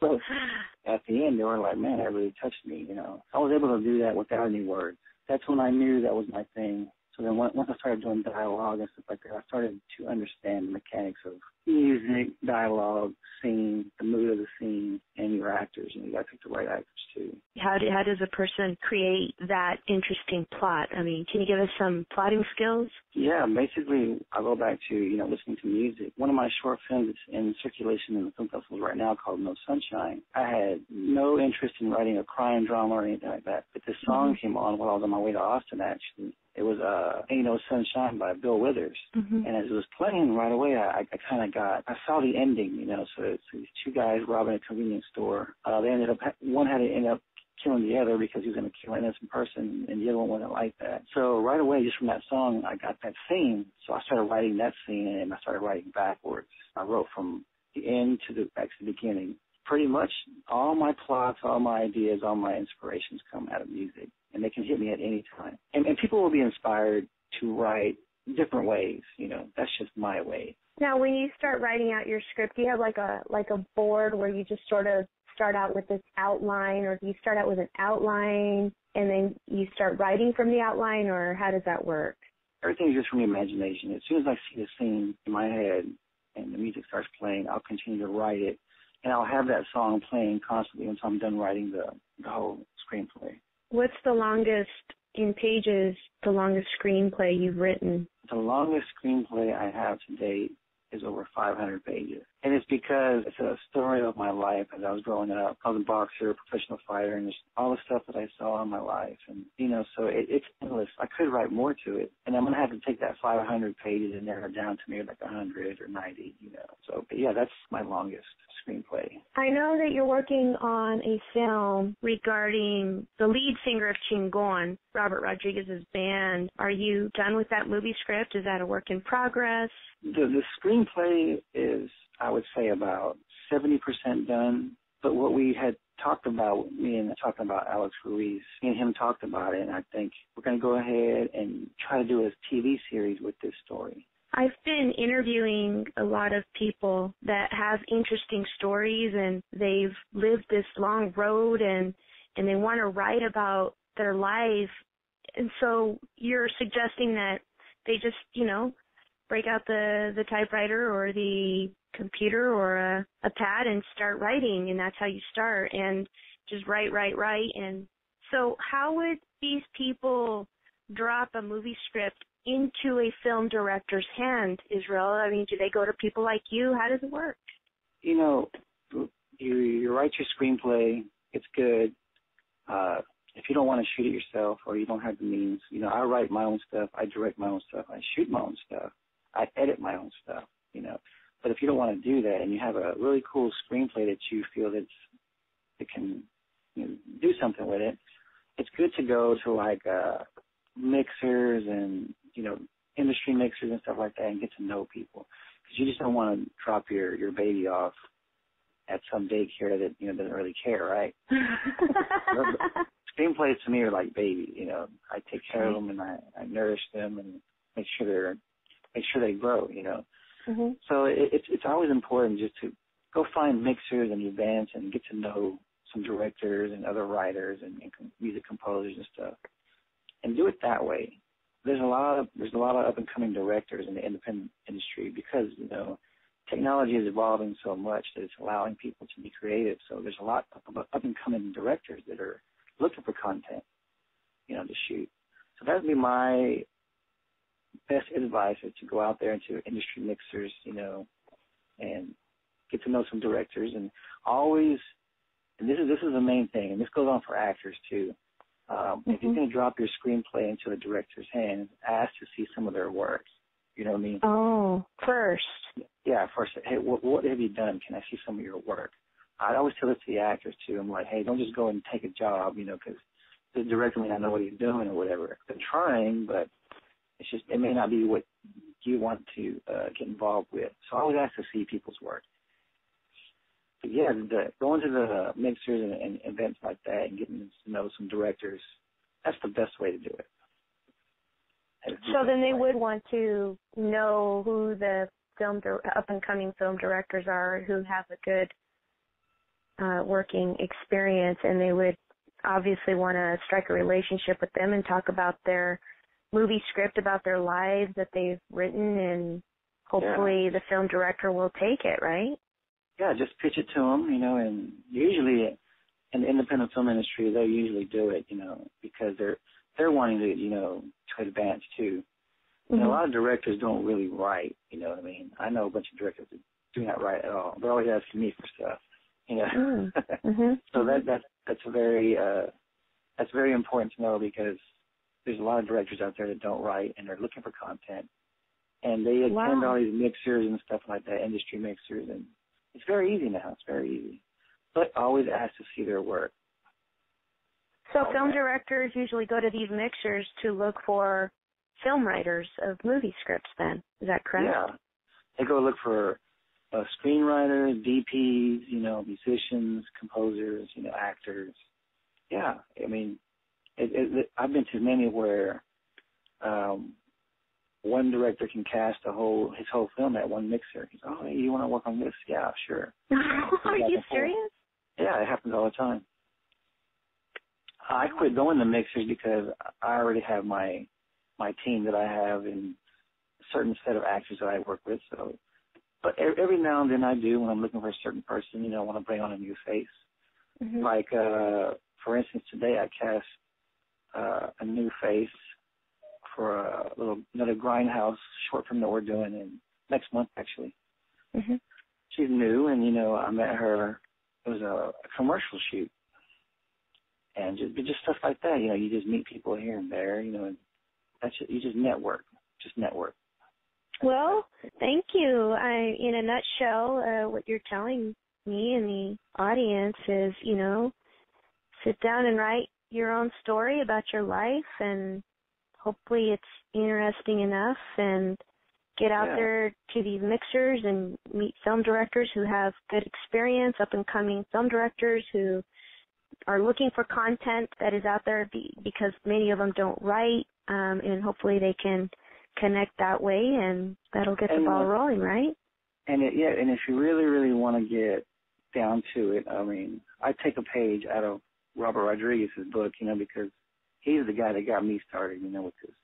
Speaker 8: but at the end, they were like, "Man, that really touched me." You know, I was able to do that without any words. That's when I knew that was my thing. So then once I started doing dialogue and stuff like that, I started to understand the mechanics of music, dialogue, scene, the mood of the scene, and your actors. And you got to pick the right actors too.
Speaker 2: How do, how does a person create that interesting plot? I mean, can you give us some plotting skills?
Speaker 8: Yeah, basically, I go back to you know listening to music. One of my short films that's in circulation in the film festivals right now called No Sunshine. I had no interest in writing a crime drama or anything like that, but this song mm-hmm. came on while I was on my way to Austin actually, it was uh Ain't No Sunshine by Bill Withers. Mm-hmm. And as it was playing right away I, I kinda got I saw the ending, you know, so it's these two guys robbing a convenience store. Uh they ended up one had to end up killing the other because he was gonna kill an innocent person and the other one wasn't like that. So right away just from that song I got that scene. So I started writing that scene and I started writing backwards. I wrote from the end to the back to the beginning. Pretty much all my plots, all my ideas, all my inspirations come out of music and they can hit me at any time. And, and people will be inspired to write different ways. You know, that's just my way.
Speaker 2: Now, when you start writing out your script, do you have like a like a board where you just sort of start out with this outline, or do you start out with an outline and then you start writing from the outline, or how does that work?
Speaker 8: Everything's just from the imagination. As soon as I see the scene in my head and the music starts playing, I'll continue to write it, and I'll have that song playing constantly until I'm done writing the the whole screenplay.
Speaker 2: What's the longest in pages, the longest screenplay you've written?
Speaker 8: The longest screenplay I have to date is over 500 pages. And it's because it's a story of my life as I was growing up. I was a boxer, a professional fighter, and just all the stuff that I saw in my life. And, you know, so it, it's endless. I could write more to it. And I'm going to have to take that 500 pages and narrow it down to maybe like 100 or 90, you know. So, but yeah, that's my longest screenplay.
Speaker 2: I know that you're working on a film regarding the lead singer of Chingon, Robert Rodriguez's band. Are you done with that movie script? Is that a work in progress?
Speaker 8: The, the screenplay is, I would say, about 70% done. But what we had talked about, me and talking about Alex Ruiz, me and him talked about it, and I think we're going to go ahead and try to do a TV series with this story.
Speaker 2: I've been interviewing a lot of people that have interesting stories and they've lived this long road and and they want to write about their life. And so you're suggesting that they just, you know, break out the the typewriter or the computer or a, a pad and start writing and that's how you start and just write write write and so how would these people drop a movie script into a film director's hand, Israel? I mean, do they go to people like you? How does it work?
Speaker 8: You know, you you write your screenplay. It's good. Uh, if you don't want to shoot it yourself or you don't have the means, you know, I write my own stuff. I direct my own stuff. I shoot my own stuff. I edit my own stuff. You know, but if you don't want to do that and you have a really cool screenplay that you feel that's it can you know, do something with it, it's good to go to like uh, mixers and you know, industry mixers and stuff like that and get to know people. Because you just don't want to drop your your baby off at some daycare that you know doesn't really care, right? Screenplays to me are like babies. You know, I take care of them and I, I nourish them and make sure they're make sure they grow. You know, mm-hmm. so it, it's it's always important just to go find mixers and events and get to know some directors and other writers and, and music composers and stuff, and do it that way there's a lot of there's a lot of up and coming directors in the independent industry because you know technology is evolving so much that it's allowing people to be creative. So there's a lot of up and coming directors that are looking for content, you know, to shoot. So that'd be my best advice is to go out there into industry mixers, you know, and get to know some directors and always and this is this is the main thing and this goes on for actors too um, mm-hmm. If you're going to drop your screenplay into a director's hands, ask to see some of their work. You know what I mean?
Speaker 2: Oh, first.
Speaker 8: Yeah, first. Hey, what, what have you done? Can I see some of your work? I always tell it to the actors too. I'm like, hey, don't just go and take a job, you know, because the director may not know what he's doing or whatever. They're trying, but it's just it may not be what you want to uh, get involved with. So I always ask to see people's work. but yeah, the, going to the mixers and, and events like that and getting to know some directors, that's the best way to do it.
Speaker 2: So then they would want to know who the film up and coming film directors are who have a good uh, working experience, and they would obviously want to strike a relationship with them and talk about their movie script, about their lives that they've written, and hopefully
Speaker 8: yeah.
Speaker 2: the film director will take it, right?
Speaker 8: Yeah, just pitch it to them, you know, and usually in the independent film industry, they'll usually do it, you know, because they're they're wanting to, you know, to advance too. Mm-hmm. And a lot of directors don't really write, you know what I mean? I know a bunch of directors that do not write at all. They're always asking me for stuff, you know.
Speaker 2: Mm-hmm. mm-hmm.
Speaker 8: so that that's that's very uh that's very important to know because there's a lot of directors out there that don't write and they're looking for content. And they attend
Speaker 2: wow.
Speaker 8: all these mixers and stuff like that, industry mixers and it's very easy now. It's very easy. But always ask to see their work.
Speaker 2: So film directors usually go to these mixers to look for film writers of movie scripts then. Is that correct?
Speaker 8: Yeah. They go look for uh, screenwriters, DPs, you know, musicians, composers, you know, actors. Yeah. I mean, it, it, I've been to many where um, one director can cast a whole his whole film at one mixer. He's, oh, hey, you want to work on this? Yeah, sure.
Speaker 2: Are you serious?
Speaker 8: Yeah, it happens all the time. I quit going to mixers because I already have my my team that I have and a certain set of actors that I work with. So, but every now and then I do when I'm looking for a certain person. You know, I want to bring on a new face.
Speaker 2: Mm-hmm.
Speaker 8: Like, uh, for instance, today I cast uh, a new face for a little another grindhouse short film that we're doing in next month actually.
Speaker 2: Mm-hmm.
Speaker 8: She's new, and you know I met her. It was a, a commercial shoot, and just just stuff like that. You know, you just meet people here and there. You know, and that's just, you just network, just network.
Speaker 2: Well, thank you. I, in a nutshell, uh, what you're telling me and the audience is, you know, sit down and write your own story about your life, and hopefully it's interesting enough, and get out
Speaker 8: Yeah.
Speaker 2: there to these mixers and meet film directors who have good experience, up and coming film directors who are looking for content that is out there be, because many of them don't write, um, and hopefully they can connect that way, and that'll get the ball rolling, right?
Speaker 8: And it, yeah, and if you really, really want to get down to it, I mean, I take a page out of Robert Rodriguez's book, you know, because he's the guy that got me started, you know, with his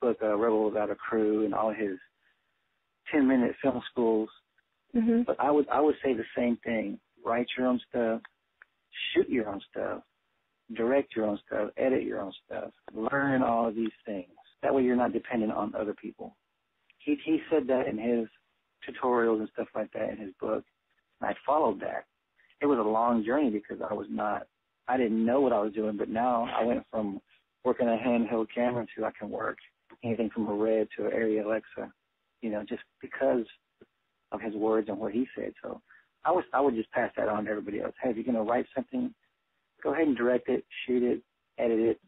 Speaker 8: book, uh, Rebel Without a Crew, and all his ten-minute film schools.
Speaker 2: hmm
Speaker 8: But I would, I would say the same thing: write your own stuff, shoot your own stuff, direct your own stuff, edit your own stuff, learn all of these things. That way, you're not dependent on other people. He he said that in his tutorials and stuff like that in his book, and I followed that. It was a long journey because I was not, I didn't know what I was doing, but now I went from working a handheld camera to I can work anything from a Red to an Arri Alexa, you know, just because of his words and what he said. So I was I would just pass that on to everybody else. Hey, if you're gonna write something, go ahead and direct it, shoot it, edit it,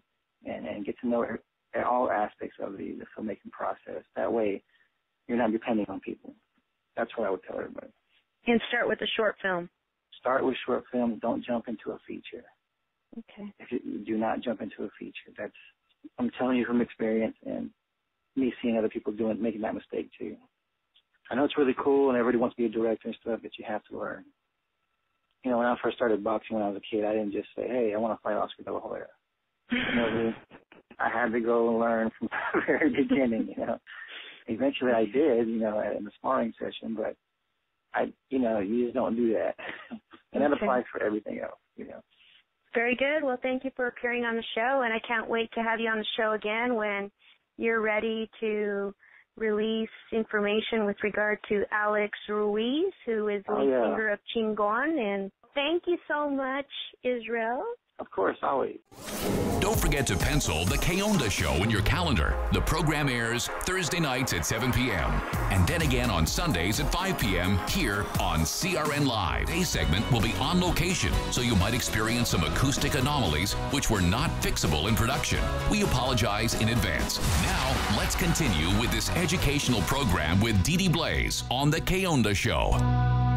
Speaker 8: and, and get to know all aspects of the, the filmmaking process. That way, you're not depending on people. That's what I would tell everybody.
Speaker 2: And start with a short film.
Speaker 8: Start with short film. Don't jump into a feature.
Speaker 2: Okay.
Speaker 8: If you, you do not jump into a feature, that's I'm telling you from experience and me seeing other people doing making that mistake too. I know it's really cool and everybody wants to be a director and stuff, but you have to learn. You know, when I first started boxing when I was a kid, I didn't just say, "Hey, I want to fight Oscar De La Hoya." You know, I? I had to go and learn from the very beginning. You know, eventually I did. You know, in the sparring session, but I, you know, you just don't do that, and that
Speaker 2: Okay.
Speaker 8: applies for everything else. You know.
Speaker 2: Very good. Well, thank you for appearing on the show, and I can't wait to have you on the show again when you're ready to release information with regard to Alex Ruiz, who is
Speaker 8: Oh,
Speaker 2: lead
Speaker 8: yeah.
Speaker 2: singer of Chingon. And thank you so much, Israel.
Speaker 8: Of course, always.
Speaker 1: Don't forget to pencil the Que Onda Show in your calendar. The program airs Thursday nights at 7 p.m. and then again on Sundays at 5 p.m. here on CRN Live. Today's segment will be on location, so you might experience some acoustic anomalies which were not fixable in production. We apologize in advance. Now, let's continue with this educational program with Dee Dee Blase on the Que Onda
Speaker 2: Show.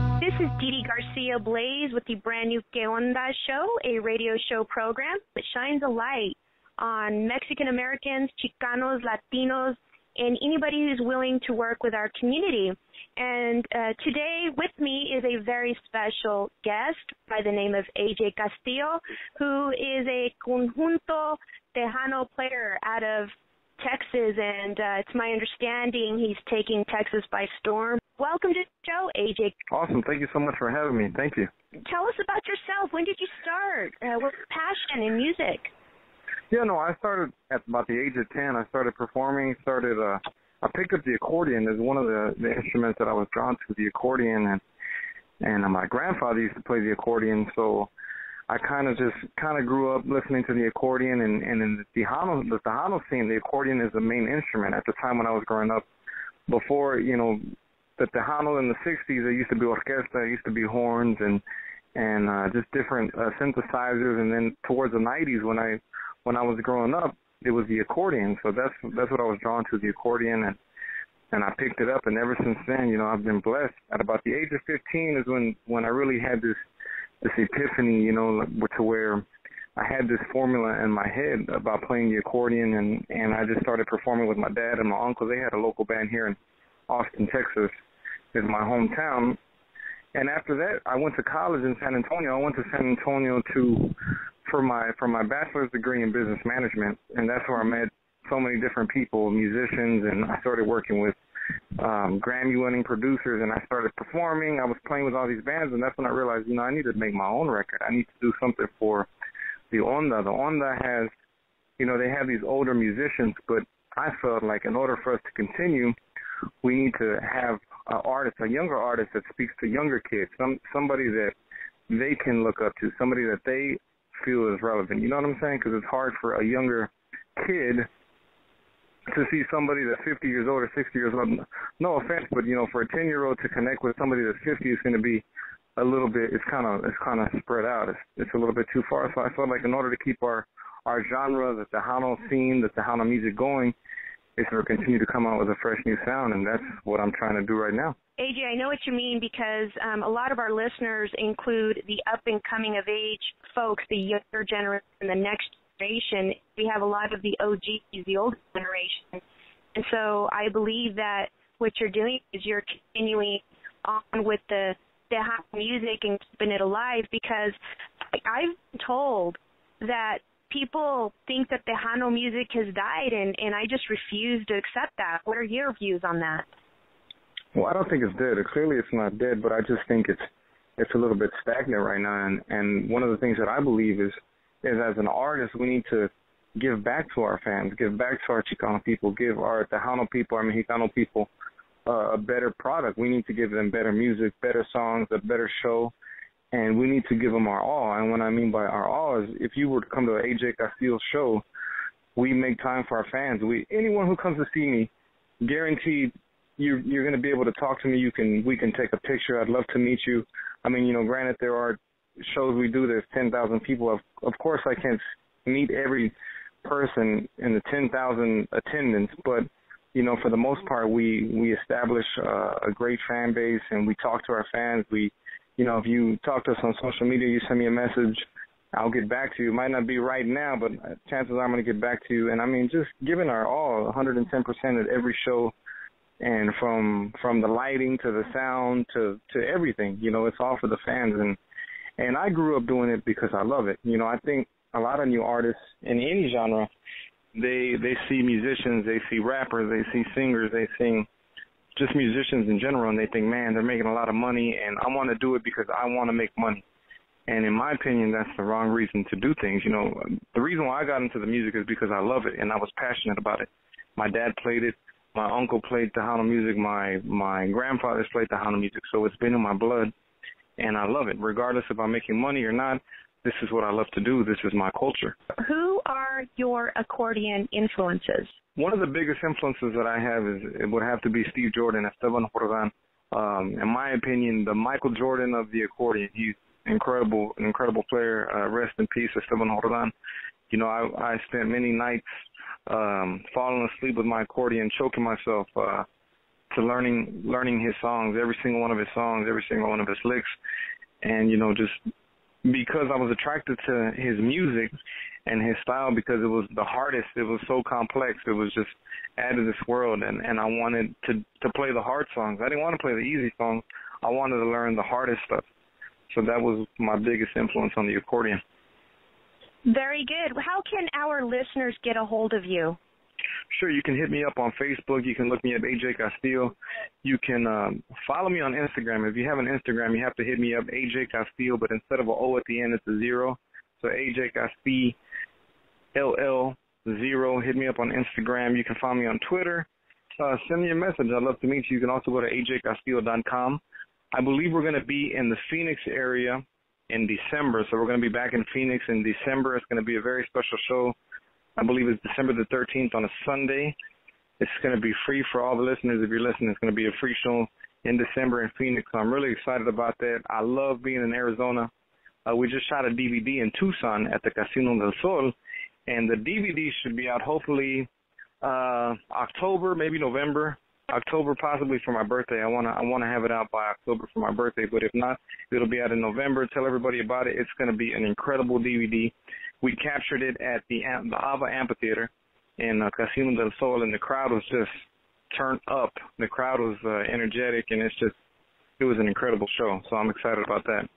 Speaker 2: Is Dee Dee Garcia Blase with the brand new Que Onda Show, a radio show program that shines a light on Mexican Americans, Chicanos, Latinos, and anybody who's willing to work with our community. And uh, today with me is a very special guest by the name of AJ Castillo, who is a conjunto tejano player out of Texas, and uh, it's my understanding he's taking Texas by storm. Welcome to the show, AJ.
Speaker 9: Awesome. Thank you so much for having me. Thank you.
Speaker 2: Tell us about yourself. When did you start? Uh, what's your passion in music?
Speaker 9: Yeah, no, I started at about the age of 10. I started performing, started, uh, I picked up the accordion as one of the, the instruments that I was drawn to, the accordion, and, and uh, my grandfather used to play the accordion, so I kind of just kind of grew up listening to the accordion, and, and in the Tejano, the Tejano scene, the accordion is the main instrument at the time when I was growing up. Before, you know, the Tejano in the 60s, there used to be orquesta, there used to be horns, and, and uh, just different uh, synthesizers, and then towards the 90s when I when I was growing up, it was the accordion. So that's that's what I was drawn to, the accordion, and and I picked it up. And ever since then, you know, I've been blessed. At about the age of 15 is when when I really had this this epiphany, you know, to where I had this formula in my head about playing the accordion, and and I just started performing with my dad and my uncle. They had a local band here in Austin, Texas, is my hometown. And after that, I went to college in San Antonio. I went to San Antonio to for my for my bachelor's degree in business management, and that's where I met so many different people, musicians, and I started working with um, Grammy-winning producers, and I started performing. I was playing with all these bands, and that's when I realized, you know, I need to make my own record. I need to do something for the Onda. The Onda has, you know, they have these older musicians, but I felt like in order for us to continue, we need to have an artist, a younger artist that speaks to younger kids, some somebody that they can look up to, somebody that they feel is relevant. You know what I'm saying? Because it's hard for a younger kid to see somebody that's 50 years old or 60 years old. No offense, but you know, for a 10 year old to connect with somebody that's 50 is going to be a little bit. It's kind of it's kind of spread out. It's it's a little bit too far. So I felt like in order to keep our our genre, the Tejano scene, the Tejano music going, is to continue to come out with a fresh new sound, and that's what I'm trying to do right now.
Speaker 2: AJ, I know what you mean because um, a lot of our listeners include the up and coming of age folks, the younger generation, the next generation. We have a lot of the OGs, the older generation. And so I believe that what you're doing is you're continuing on with the the music and keeping it alive because I've been told that people think that the Tejano music has died and, and I just refuse to accept that. What are your views on that?
Speaker 9: Well, I don't think it's dead. Clearly, it's not dead, but I just think it's it's a little bit stagnant right now. And and one of the things that I believe is is as an artist, we need to give back to our fans, give back to our Chicano people, give our Tejano people, our Mexicano people uh, a better product. We need to give them better music, better songs, a better show, and we need to give them our all. And what I mean by our all is, if you were to come to an AJ Castillo show, we make time for our fans. We anyone who comes to see me, guaranteed you're you're going to be able to talk to me. You can we can take a picture. I'd love to meet you. I mean, you know, granted there are shows we do. There's ten thousand people. Of of course, I can't meet every person in the ten thousand attendance, but you know, for the most part, we we establish uh, a great fan base and we talk to our fans. We, you know, if you talk to us on social media, you send me a message. I'll get back to you. It might not be right now, but chances are I'm going to get back to you. And I mean, just giving our all, 110% at every show and from from the lighting to the sound to to everything you know it's all for the fans and and I grew up doing it because I love it. You know I think a lot of new artists in any genre they they see musicians they see rappers they see singers they sing just musicians in general and they think man they're making a lot of money and I want to do it because I want to make money. And in my opinion that's the wrong reason to do things you know. The reason why I got into the music is because I love it and I was passionate about it. My dad played it my uncle played Tejano music. My my grandfather's played Tejano music, so it's been in my blood, and I love it. Regardless if I'm making money or not, this is what I love to do. This is my culture.
Speaker 2: Who are your accordion influences?
Speaker 9: One of the biggest influences that I have is it would have to be Steve Jordan, Esteban Jordan. Um, in my opinion, the Michael Jordan of the accordion. He's incredible, an incredible player. Uh, rest in peace, Esteban Jordan. You know, I, I spent many nights um, falling asleep with my accordion, choking myself, uh, to learning learning his songs, every single one of his songs, every single one of his licks, and you know just because I was attracted to his music and his style because it was the hardest. It was so complex. It was just out of this world, and and I wanted to to play the hard songs. I didn't want to play the easy songs. I wanted to learn the hardest stuff. So that was my biggest influence on the accordion.
Speaker 2: Very good. How can our listeners get a hold of you?
Speaker 9: Sure, you can hit me up on Facebook. You can look me up, AJ Castillo. You can um, follow me on Instagram. If you have an Instagram, you have to hit me up, AJ Castillo, but instead of an O at the end, it's a zero. So AJ Castillo, LL zero. Hit me up on Instagram. You can find me on Twitter. Uh, send me a message. I'd love to meet you. You can also go to ajcastillo.com. I believe we're going to be in the Phoenix area in December. So we're going to be back in Phoenix in December. It's going to be a very special show. I believe it's December the 13th on a Sunday. It's going to be free for all the listeners. If you're listening, it's going to be a free show in December in Phoenix. I'm really excited about that. I love being in Arizona. Uh, we just shot a DVD in Tucson at the Casino del Sol, and the DVD should be out hopefully uh October, maybe November. October possibly for my birthday. I wanna I wanna have it out by October for my birthday, but if not, it'll be out in November. Tell everybody about it. It's gonna be an incredible DVD. We captured it at the the Ava Amphitheater in uh, Casino del Sol, and the crowd was just turned up. The crowd was uh, energetic, and it's just it was an incredible show. So I'm excited about that.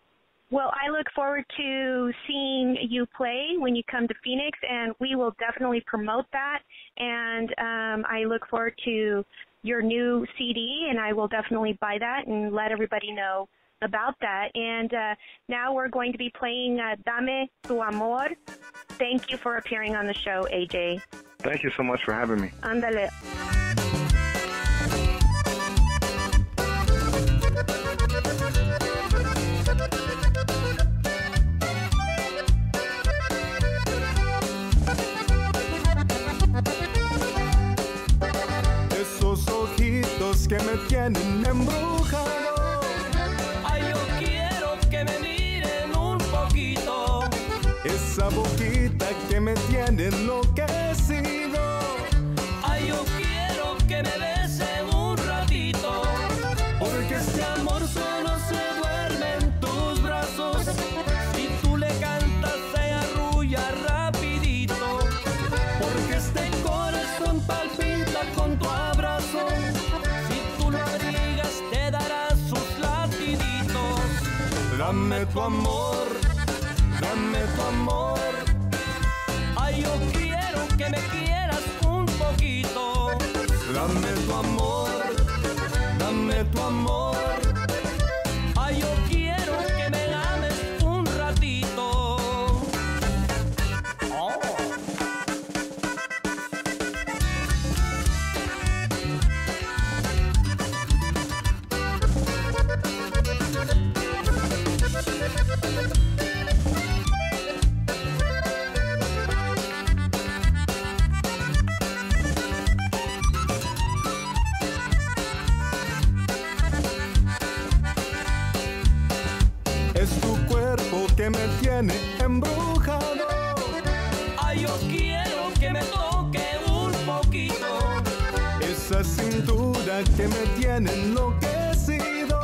Speaker 2: Well, I look forward to seeing you play when you come to Phoenix, and we will definitely promote that. And um, I look forward to your new CD, and I will definitely buy that and let everybody know about that. And uh, now we're going to be playing uh, Dame tu Amor. Thank you for appearing on the show, AJ.
Speaker 9: Thank you so much for having me.
Speaker 2: Ándale.
Speaker 10: Esos ojitos que me tienen embrujado. Esa boquita que me tiene enloquecido.
Speaker 11: Ay, yo quiero que me besen un ratito. Porque este amor solo se duerme en tus brazos. Si tú le cantas, se arrulla rapidito. Porque este corazón palpita con tu abrazo. Si tú lo abrigas, te dará sus latiditos.
Speaker 10: Dame tu amor, tu amor, dame tu amor.
Speaker 11: Que me
Speaker 10: tiene enloquecido.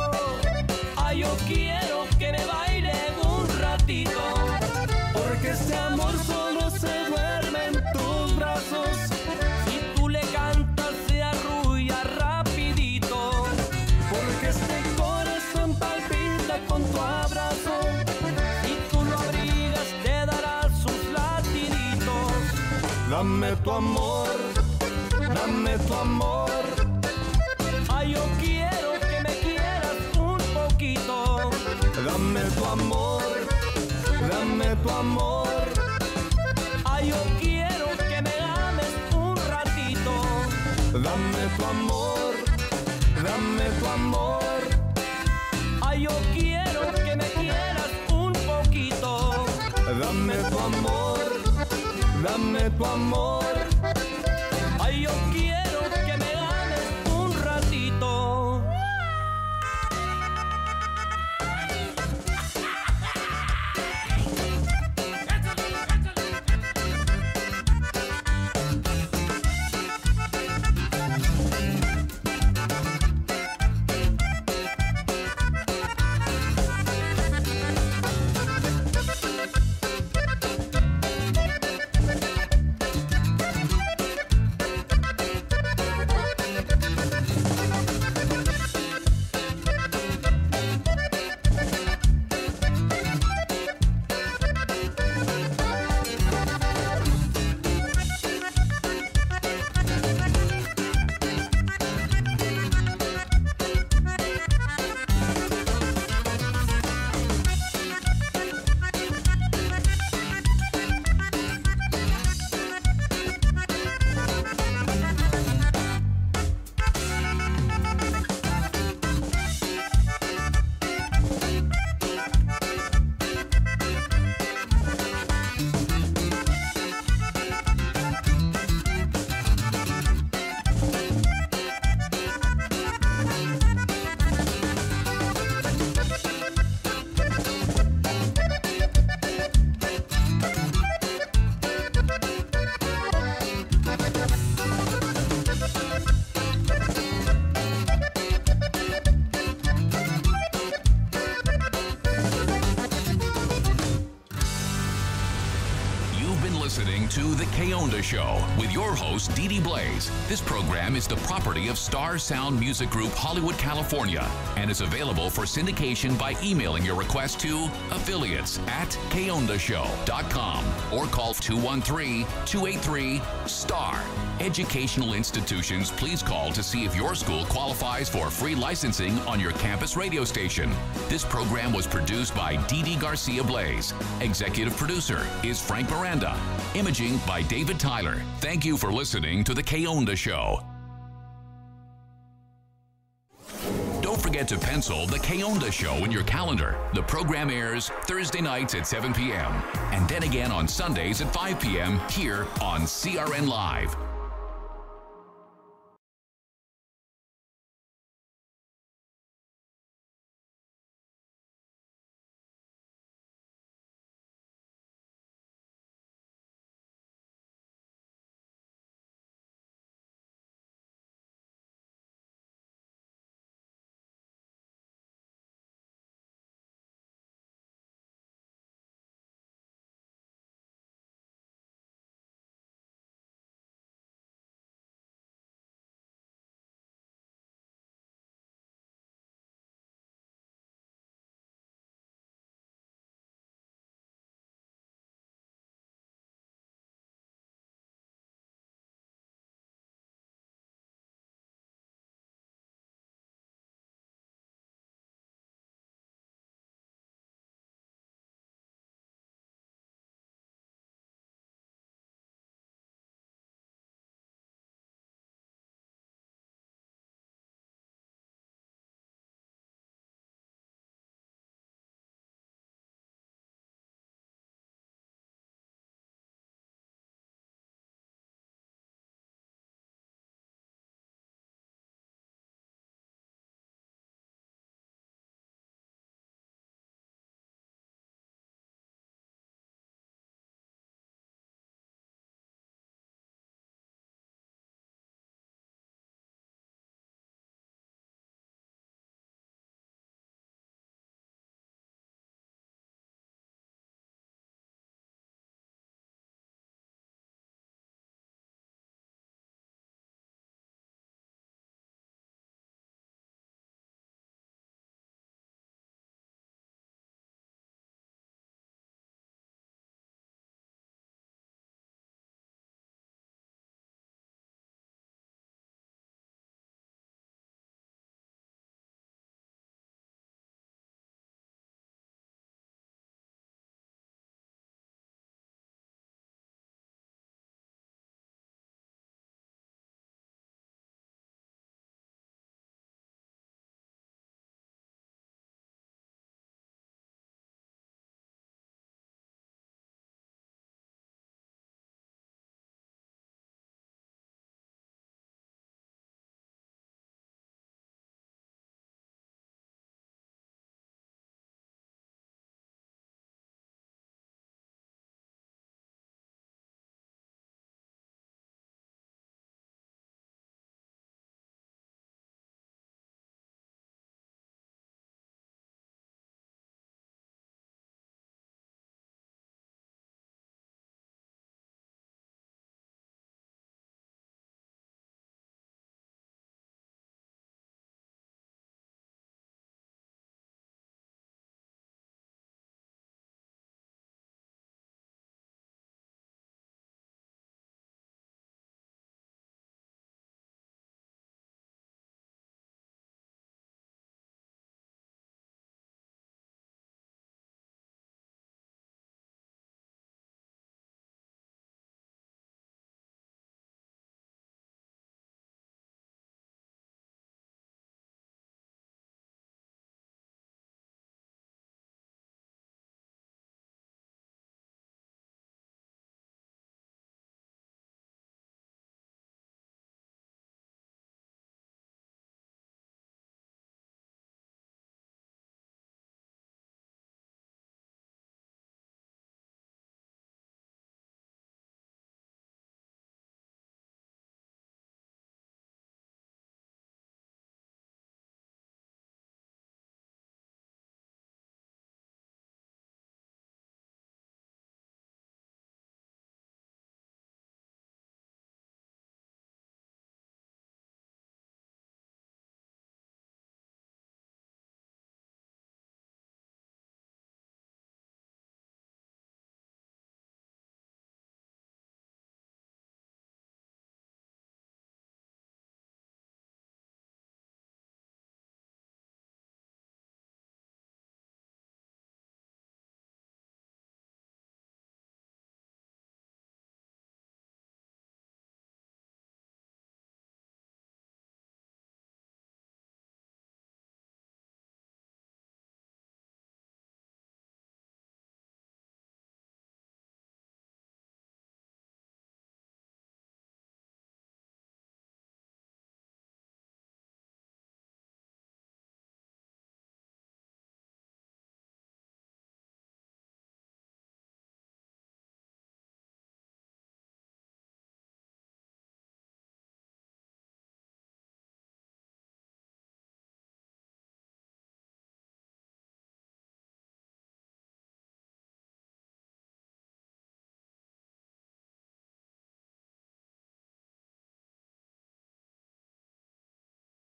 Speaker 11: Ay, yo quiero que me baile un ratito. Porque este amor solo se duerme en tus brazos. Si tú le cantas, se arrulla rapidito. Porque este corazón palpita con tu abrazo. Si tú lo abrigas, te dará sus latiditos.
Speaker 10: Dame tu amor, dame tu amor. Amor, dame tu amor.
Speaker 11: Ay, yo quiero que me ames un ratito.
Speaker 10: Dame tu amor, dame tu amor.
Speaker 11: Ay, yo quiero que me quieras un poquito.
Speaker 10: Dame tu amor, dame tu amor.
Speaker 1: Your host, Dee Dee Blase. This program is the property of Star Sound Music Group, Hollywood, California, and is available for syndication by emailing your request to affiliates at kaondashow.com or call 213 283 STAR. Educational institutions, please call to see if your school qualifies for free licensing on your campus radio station. This program was produced by Dee Dee Garcia Blase. Executive producer is Frank Miranda. Imaging by David Tyler. Thank you for listening to The Que Onda Show. Don't forget to pencil The Que Onda Show in your calendar. The program airs Thursday nights at 7 p.m. and then again on Sundays at 5 p.m. here on CRN Live.